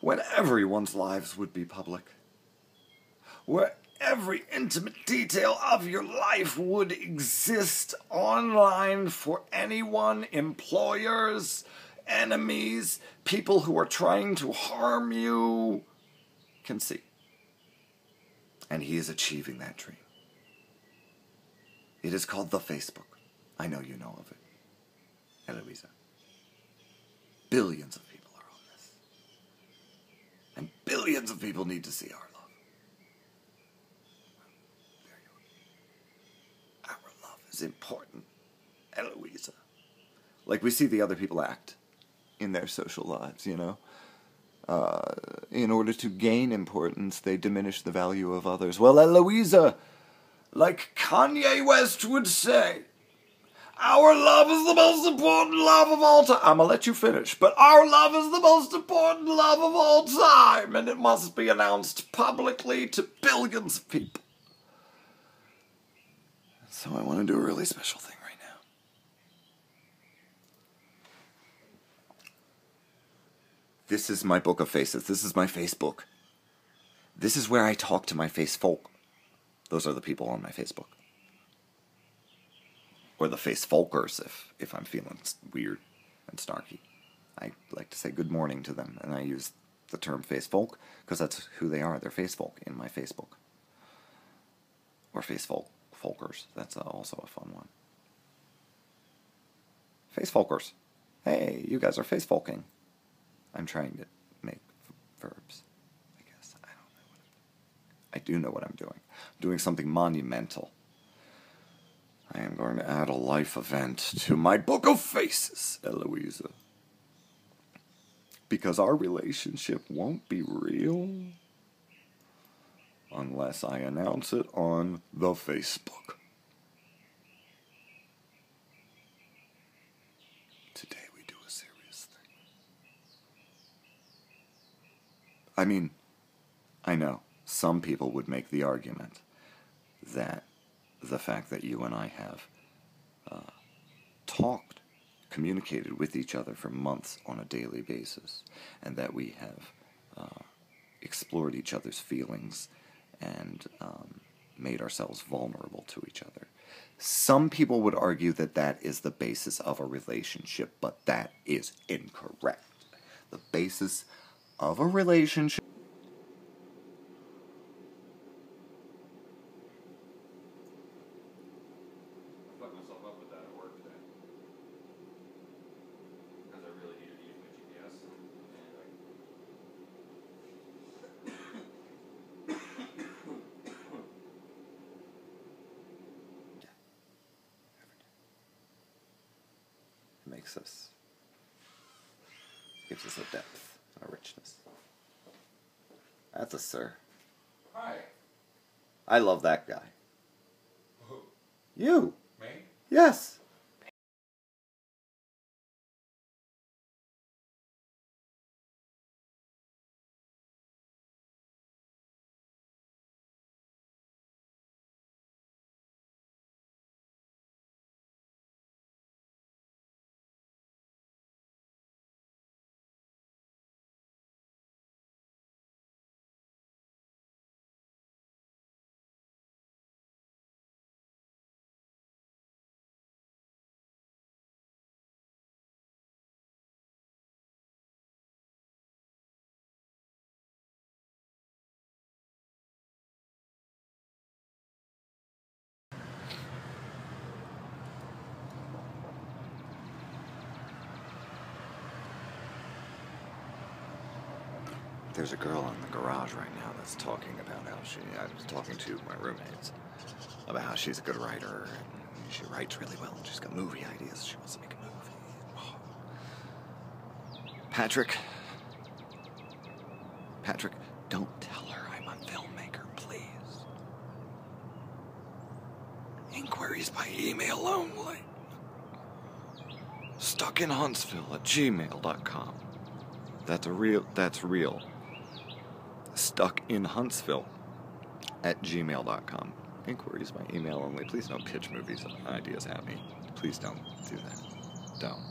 when everyone's lives would be public, where every intimate detail of your life would exist online for anyone, employers, enemies, people who are trying to harm you, can see. And he is achieving that dream. It is called the Facebook. I know you know of it. Eloisa. Billions of people are on this. And billions of people need to see our love. There you are. Our love is important. Eloisa. Like we see the other people act in their social lives, you know? Uh, in order to gain importance, they diminish the value of others. Well, Eloisa, like Kanye West would say, Our love is the most important love of all time. I'm gonna let you finish, but our love is the most important love of all time, and it must be announced publicly to billions of people. So I want to do a really special thing right now. This is my book of faces. This is my Facebook. This is where I talk to my face folk. Those are the people on my Facebook. Or the face folkers if, if I'm feeling weird and snarky. I like to say good morning to them, and I use the term face folk because that's who they are. They're face folk in my Facebook. Or face folk, folkers. That's also a fun one. Face folkers. Hey, you guys are face folking. I'm trying to make verbs. I guess I don't know what I'm. I do know what I'm doing. I'm doing something monumental. I am going to add a life event to my book of faces, Eloisa. Because our relationship won't be real unless I announce it on the Facebook. Today we do a serious thing. I mean, I know some people would make the argument that the fact that you and I have uh, talked, communicated with each other for months on a daily basis, and that we have uh, explored each other's feelings and um, made ourselves vulnerable to each other. Some people would argue that that is the basis of a relationship, but that is incorrect. The basis of a relationship. I fucked myself up with that at work today. Because I really needed to use my GPS. And I makes us gives us a depth, a richness. That's a sir. Hi. I love that guy. Who? You. Me? Yes. There's a girl in the garage right now that's talking about how she. I was talking to my roommates about how she's a good writer and she writes really well and she's got movie ideas. She wants to make a movie. Patrick. Patrick, don't tell her I'm a filmmaker, please. Inquiries by email only. Stuck in Huntsville at gmail.com. That's a real. That's real. Stuck in Huntsville at gmail.com. Inquiries by email only. Please don't pitch movies ideas at me. Please don't do that. Don't.